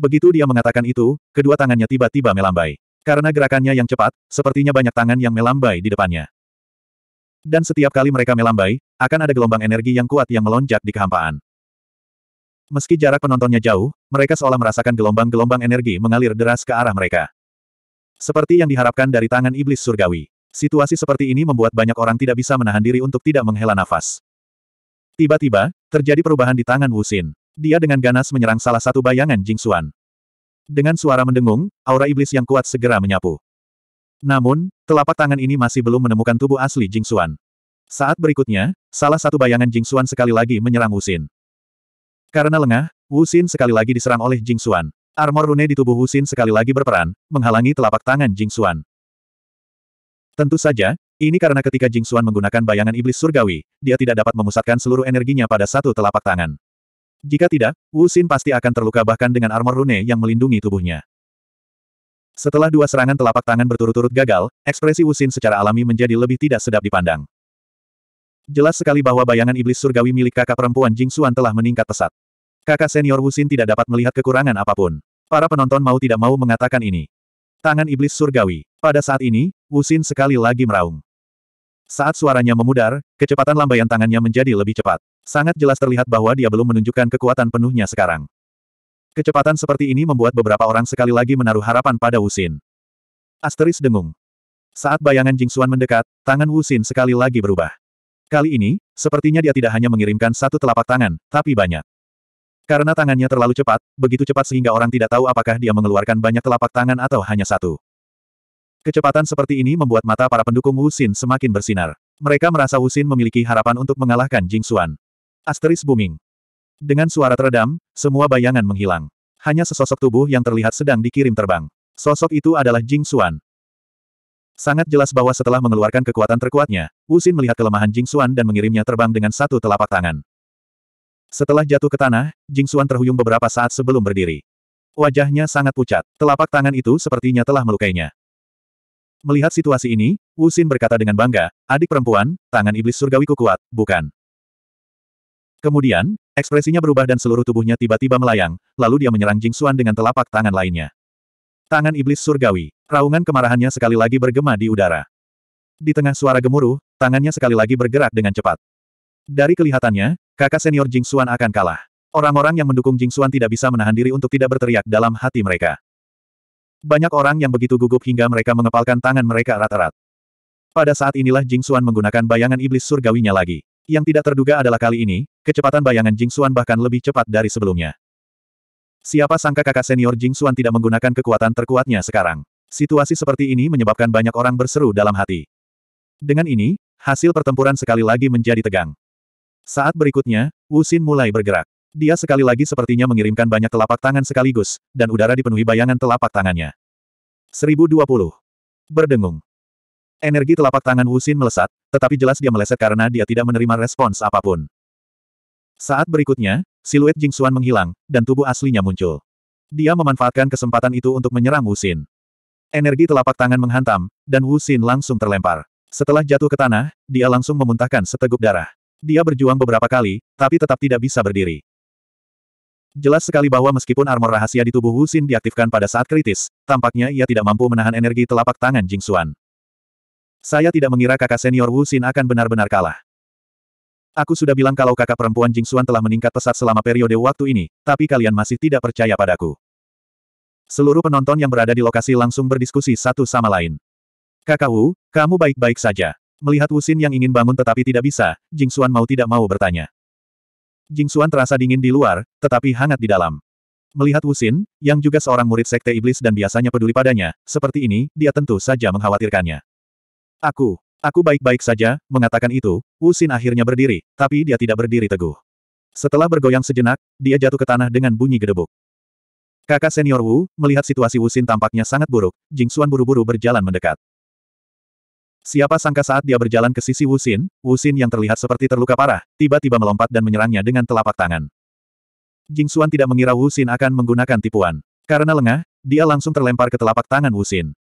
Begitu dia mengatakan itu, kedua tangannya tiba-tiba melambai. Karena gerakannya yang cepat, sepertinya banyak tangan yang melambai di depannya. Dan setiap kali mereka melambai, akan ada gelombang energi yang kuat yang melonjak di kehampaan. Meski jarak penontonnya jauh, mereka seolah merasakan gelombang-gelombang energi mengalir deras ke arah mereka. Seperti yang diharapkan dari tangan iblis surgawi. Situasi seperti ini membuat banyak orang tidak bisa menahan diri untuk tidak menghela nafas. Tiba-tiba, terjadi perubahan di tangan Wu Xin. Dia dengan ganas menyerang salah satu bayangan Jing Xuan. Dengan suara mendengung, aura iblis yang kuat segera menyapu. Namun, telapak tangan ini masih belum menemukan tubuh asli Jing Xuan. Saat berikutnya, salah satu bayangan Jing Xuan sekali lagi menyerang Wu Xin. Karena lengah, Wu Xin sekali lagi diserang oleh Jing Xuan. Armor rune di tubuh Wu Xin sekali lagi berperan, menghalangi telapak tangan Jing Xuan. Tentu saja, ini karena ketika Jing Xuan menggunakan bayangan iblis surgawi, dia tidak dapat memusatkan seluruh energinya pada satu telapak tangan. Jika tidak, Wu Xin pasti akan terluka bahkan dengan armor rune yang melindungi tubuhnya. Setelah dua serangan telapak tangan berturut-turut gagal, ekspresi Wu Xin secara alami menjadi lebih tidak sedap dipandang. Jelas sekali bahwa bayangan iblis surgawi milik kakak perempuan Jing Xuan telah meningkat pesat. Kakak senior Wusin tidak dapat melihat kekurangan apa pun. Para penonton mau tidak mau mengatakan ini. Tangan iblis surgawi. Pada saat ini, Wusin sekali lagi meraung. Saat suaranya memudar, kecepatan lambaian tangannya menjadi lebih cepat. Sangat jelas terlihat bahwa dia belum menunjukkan kekuatan penuhnya sekarang. Kecepatan seperti ini membuat beberapa orang sekali lagi menaruh harapan pada Wusin. Asteris dengung. Saat bayangan Jing Xuan mendekat, tangan Wusin sekali lagi berubah. Kali ini, sepertinya dia tidak hanya mengirimkan satu telapak tangan, tapi banyak. Karena tangannya terlalu cepat, begitu cepat sehingga orang tidak tahu apakah dia mengeluarkan banyak telapak tangan atau hanya satu. Kecepatan seperti ini membuat mata para pendukung Wu Xin semakin bersinar. Mereka merasa Wu Xin memiliki harapan untuk mengalahkan Jing Xuan. Asteris booming. Dengan suara teredam, semua bayangan menghilang. Hanya sesosok tubuh yang terlihat sedang dikirim terbang. Sosok itu adalah Jing Xuan. Sangat jelas bahwa setelah mengeluarkan kekuatan terkuatnya, Wu Xin melihat kelemahan Jing Xuan dan mengirimnya terbang dengan satu telapak tangan. Setelah jatuh ke tanah, Jing Xuan terhuyung beberapa saat sebelum berdiri. Wajahnya sangat pucat. Telapak tangan itu sepertinya telah melukainya. Melihat situasi ini, Wu Xin berkata dengan bangga, adik perempuan, tangan iblis surgawiku kuat, bukan? Kemudian, ekspresinya berubah dan seluruh tubuhnya tiba-tiba melayang, lalu dia menyerang Jing Xuan dengan telapak tangan lainnya. Tangan iblis surgawi. Raungan kemarahannya sekali lagi bergema di udara. Di tengah suara gemuruh, tangannya sekali lagi bergerak dengan cepat. Dari kelihatannya, kakak senior Jing Xuan akan kalah. Orang-orang yang mendukung Jing Xuan tidak bisa menahan diri untuk tidak berteriak dalam hati mereka. Banyak orang yang begitu gugup hingga mereka mengepalkan tangan mereka erat-erat. Pada saat inilah Jing Xuan menggunakan bayangan iblis surgawinya lagi. Yang tidak terduga adalah kali ini, kecepatan bayangan Jing Xuan bahkan lebih cepat dari sebelumnya. Siapa sangka kakak senior Jing Xuan tidak menggunakan kekuatan terkuatnya sekarang. Situasi seperti ini menyebabkan banyak orang berseru dalam hati. Dengan ini, hasil pertempuran sekali lagi menjadi tegang. Saat berikutnya, Wu Xin mulai bergerak. Dia sekali lagi sepertinya mengirimkan banyak telapak tangan sekaligus, dan udara dipenuhi bayangan telapak tangannya. 1020. Berdengung. Energi telapak tangan Wu Xin melesat, tetapi jelas dia meleset karena dia tidak menerima respons apa pun. Saat berikutnya, siluet Jing Xuan menghilang, dan tubuh aslinya muncul. Dia memanfaatkan kesempatan itu untuk menyerang Wu Xin. Energi telapak tangan menghantam, dan Wu Xin langsung terlempar. Setelah jatuh ke tanah, dia langsung memuntahkan seteguk darah. Dia berjuang beberapa kali, tapi tetap tidak bisa berdiri. Jelas sekali bahwa meskipun armor rahasia di tubuh Wu Xin diaktifkan pada saat kritis, tampaknya ia tidak mampu menahan energi telapak tangan Jing Xuan. Saya tidak mengira kakak senior Wu Xin akan benar-benar kalah. Aku sudah bilang kalau kakak perempuan Jing Xuan telah meningkat pesat selama periode waktu ini, tapi kalian masih tidak percaya padaku. Seluruh penonton yang berada di lokasi langsung berdiskusi satu sama lain. Kakak Wu, kamu baik-baik saja. Melihat Wusin yang ingin bangun tetapi tidak bisa, Jing Xuan mau tidak mau bertanya. Jing Xuan terasa dingin di luar, tetapi hangat di dalam. Melihat Wusin, yang juga seorang murid sekte iblis dan biasanya peduli padanya, seperti ini, dia tentu saja mengkhawatirkannya. Aku, aku baik-baik saja, mengatakan itu, Wusin akhirnya berdiri, tapi dia tidak berdiri teguh. Setelah bergoyang sejenak, dia jatuh ke tanah dengan bunyi gedebuk. Kakak senior Wu, melihat situasi Wusin tampaknya sangat buruk, Jing Xuan buru-buru berjalan mendekat. Siapa sangka saat dia berjalan ke sisi Wu Xin, Wu Xin yang terlihat seperti terluka parah, tiba-tiba melompat dan menyerangnya dengan telapak tangan. Jing Xuan tidak mengira Wu Xin akan menggunakan tipuan. Karena lengah, dia langsung terlempar ke telapak tangan Wu Xin.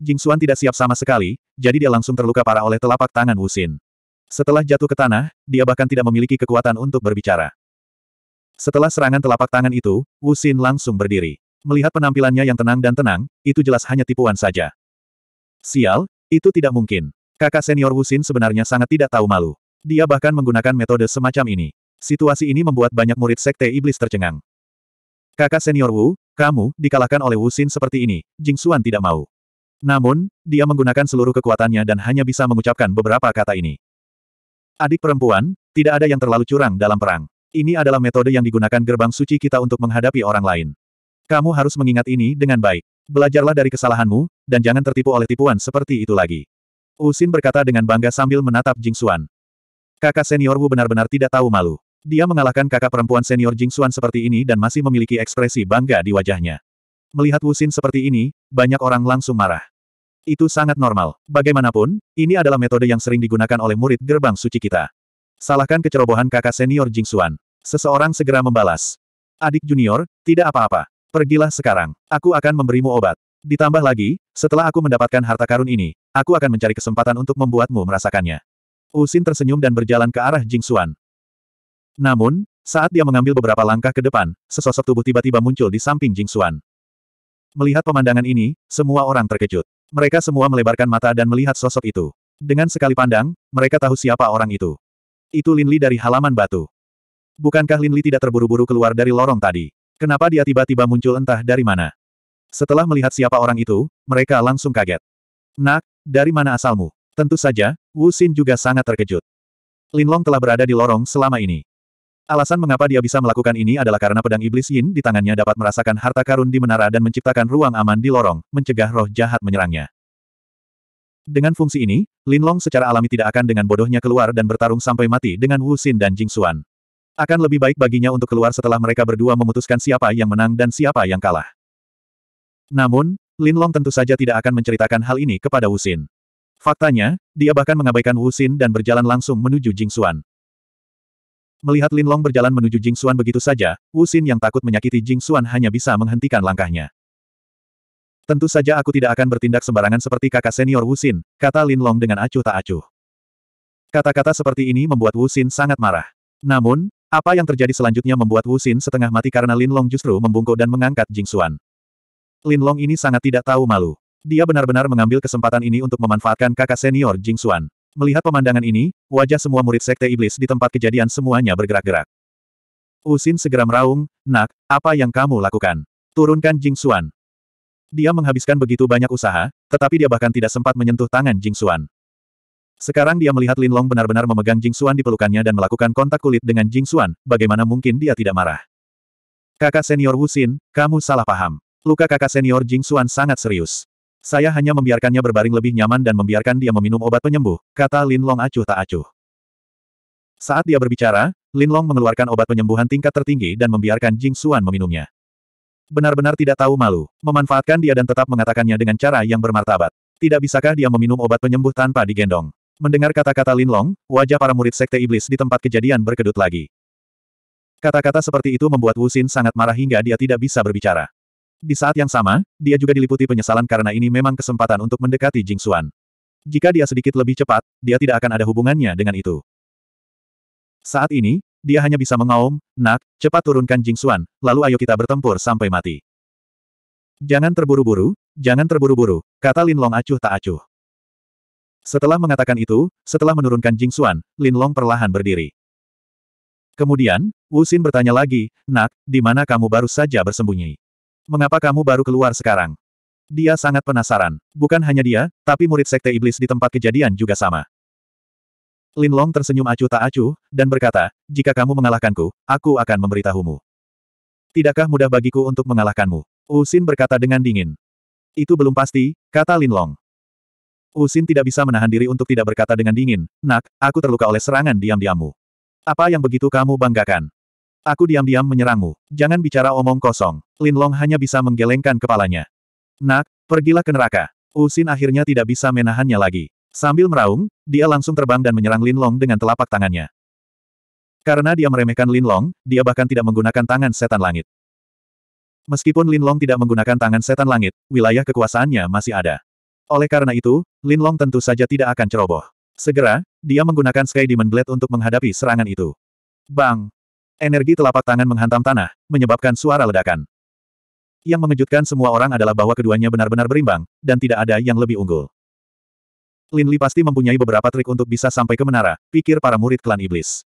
Jing Xuan tidak siap sama sekali, jadi dia langsung terluka parah oleh telapak tangan Wu Xin. Setelah jatuh ke tanah, dia bahkan tidak memiliki kekuatan untuk berbicara. Setelah serangan telapak tangan itu, Wu Xin langsung berdiri. Melihat penampilannya yang tenang dan tenang, itu jelas hanya tipuan saja. Sial, itu tidak mungkin. Kakak senior Wusin sebenarnya sangat tidak tahu malu. Dia bahkan menggunakan metode semacam ini. Situasi ini membuat banyak murid sekte iblis tercengang. Kakak senior Wu, kamu, dikalahkan oleh Wusin seperti ini, Jing Xuan tidak mau. Namun, dia menggunakan seluruh kekuatannya dan hanya bisa mengucapkan beberapa kata ini. Adik perempuan, tidak ada yang terlalu curang dalam perang. Ini adalah metode yang digunakan gerbang suci kita untuk menghadapi orang lain. Kamu harus mengingat ini dengan baik. Belajarlah dari kesalahanmu, dan jangan tertipu oleh tipuan seperti itu lagi. Usin berkata dengan bangga sambil menatap Jing Xuan. Kakak senior Wu benar-benar tidak tahu malu. Dia mengalahkan kakak perempuan senior Jing Xuan seperti ini dan masih memiliki ekspresi bangga di wajahnya. Melihat Wusin seperti ini, banyak orang langsung marah. Itu sangat normal. Bagaimanapun, ini adalah metode yang sering digunakan oleh murid gerbang suci kita. Salahkan kecerobohan kakak senior Jing Xuan. Seseorang segera membalas. Adik junior, tidak apa-apa. Pergilah sekarang. Aku akan memberimu obat. Ditambah lagi, setelah aku mendapatkan harta karun ini, aku akan mencari kesempatan untuk membuatmu merasakannya. Usin tersenyum dan berjalan ke arah Jing Xuan. Namun, saat dia mengambil beberapa langkah ke depan, sesosok tubuh tiba-tiba muncul di samping Jing Xuan. Melihat pemandangan ini, semua orang terkejut. Mereka semua melebarkan mata dan melihat sosok itu. Dengan sekali pandang, mereka tahu siapa orang itu. Itu Lin Li dari halaman batu. Bukankah Lin Li tidak terburu-buru keluar dari lorong tadi? Kenapa dia tiba-tiba muncul entah dari mana? Setelah melihat siapa orang itu, mereka langsung kaget. Nak, dari mana asalmu? Tentu saja, Wu Xin juga sangat terkejut. Lin Long telah berada di lorong selama ini. Alasan mengapa dia bisa melakukan ini adalah karena pedang iblis Yin di tangannya dapat merasakan harta karun di menara dan menciptakan ruang aman di lorong, mencegah roh jahat menyerangnya. Dengan fungsi ini, Lin Long secara alami tidak akan dengan bodohnya keluar dan bertarung sampai mati dengan Wu Xin dan Jing Xuan. Akan lebih baik baginya untuk keluar setelah mereka berdua memutuskan siapa yang menang dan siapa yang kalah. Namun, Lin Long tentu saja tidak akan menceritakan hal ini kepada Wu Xin. Faktanya, dia bahkan mengabaikan Wu Xin dan berjalan langsung menuju Jing Xuan. Melihat Lin Long berjalan menuju Jing Xuan begitu saja, Wu Xin yang takut menyakiti Jing Xuan hanya bisa menghentikan langkahnya. Tentu saja aku tidak akan bertindak sembarangan seperti kakak senior Wu Xin, kata Lin Long dengan acuh tak acuh. Kata-kata seperti ini membuat Wu Xin sangat marah. Namun, apa yang terjadi selanjutnya membuat Wu Xin setengah mati karena Lin Long justru membungkuk dan mengangkat Jing Xuan. Lin Long ini sangat tidak tahu malu. Dia benar-benar mengambil kesempatan ini untuk memanfaatkan kakak senior Jing Xuan. Melihat pemandangan ini, wajah semua murid Sekte Iblis di tempat kejadian semuanya bergerak-gerak. Wu Xin segera meraung, nak, apa yang kamu lakukan? Turunkan Jing Xuan. Dia menghabiskan begitu banyak usaha, tetapi dia bahkan tidak sempat menyentuh tangan Jing Xuan. Sekarang dia melihat Lin Long benar-benar memegang Jing Xuan di pelukannya dan melakukan kontak kulit dengan Jing Xuan, bagaimana mungkin dia tidak marah. Kakak senior Wu Xin, kamu salah paham. Luka kakak senior Jing Xuan sangat serius. Saya hanya membiarkannya berbaring lebih nyaman dan membiarkan dia meminum obat penyembuh, kata Lin Long acuh tak acuh. Saat dia berbicara, Lin Long mengeluarkan obat penyembuhan tingkat tertinggi dan membiarkan Jing Xuan meminumnya. Benar-benar tidak tahu malu. Memanfaatkan dia dan tetap mengatakannya dengan cara yang bermartabat. Tidak bisakah dia meminum obat penyembuh tanpa digendong? Mendengar kata-kata Lin Long, wajah para murid Sekte Iblis di tempat kejadian berkedut lagi. Kata-kata seperti itu membuat Wu Xin sangat marah hingga dia tidak bisa berbicara. Di saat yang sama, dia juga diliputi penyesalan karena ini memang kesempatan untuk mendekati Jing Xuan. Jika dia sedikit lebih cepat, dia tidak akan ada hubungannya dengan itu. Saat ini, dia hanya bisa mengaum, nak, cepat turunkan Jing Xuan, lalu ayo kita bertempur sampai mati. Jangan terburu-buru, jangan terburu-buru, kata Lin Long acuh tak acuh. Setelah mengatakan itu, setelah menurunkan Jing Xuan, Lin Long perlahan berdiri. Kemudian, Wu Xin bertanya lagi, nak, di mana kamu baru saja bersembunyi? Mengapa kamu baru keluar sekarang? Dia sangat penasaran. Bukan hanya dia, tapi murid Sekte Iblis di tempat kejadian juga sama. Lin Long tersenyum acuh tak acuh, dan berkata, jika kamu mengalahkanku, aku akan memberitahumu. Tidakkah mudah bagiku untuk mengalahkanmu? Usin berkata dengan dingin. Itu belum pasti, kata Lin Long. Usin tidak bisa menahan diri untuk tidak berkata dengan dingin, nak, aku terluka oleh serangan diam-diammu. Apa yang begitu kamu banggakan? Aku diam-diam menyerangmu. Jangan bicara omong kosong. Lin Long hanya bisa menggelengkan kepalanya. Nak, pergilah ke neraka. Usin akhirnya tidak bisa menahannya lagi. Sambil meraung, dia langsung terbang dan menyerang Lin Long dengan telapak tangannya. Karena dia meremehkan Lin Long, dia bahkan tidak menggunakan tangan setan langit. Meskipun Lin Long tidak menggunakan tangan setan langit, wilayah kekuasaannya masih ada. Oleh karena itu, Lin Long tentu saja tidak akan ceroboh. Segera, dia menggunakan Sky Demon Blade untuk menghadapi serangan itu. Bang! Energi telapak tangan menghantam tanah, menyebabkan suara ledakan. Yang mengejutkan semua orang adalah bahwa keduanya benar-benar berimbang, dan tidak ada yang lebih unggul. Lin Li pasti mempunyai beberapa trik untuk bisa sampai ke menara, pikir para murid klan iblis.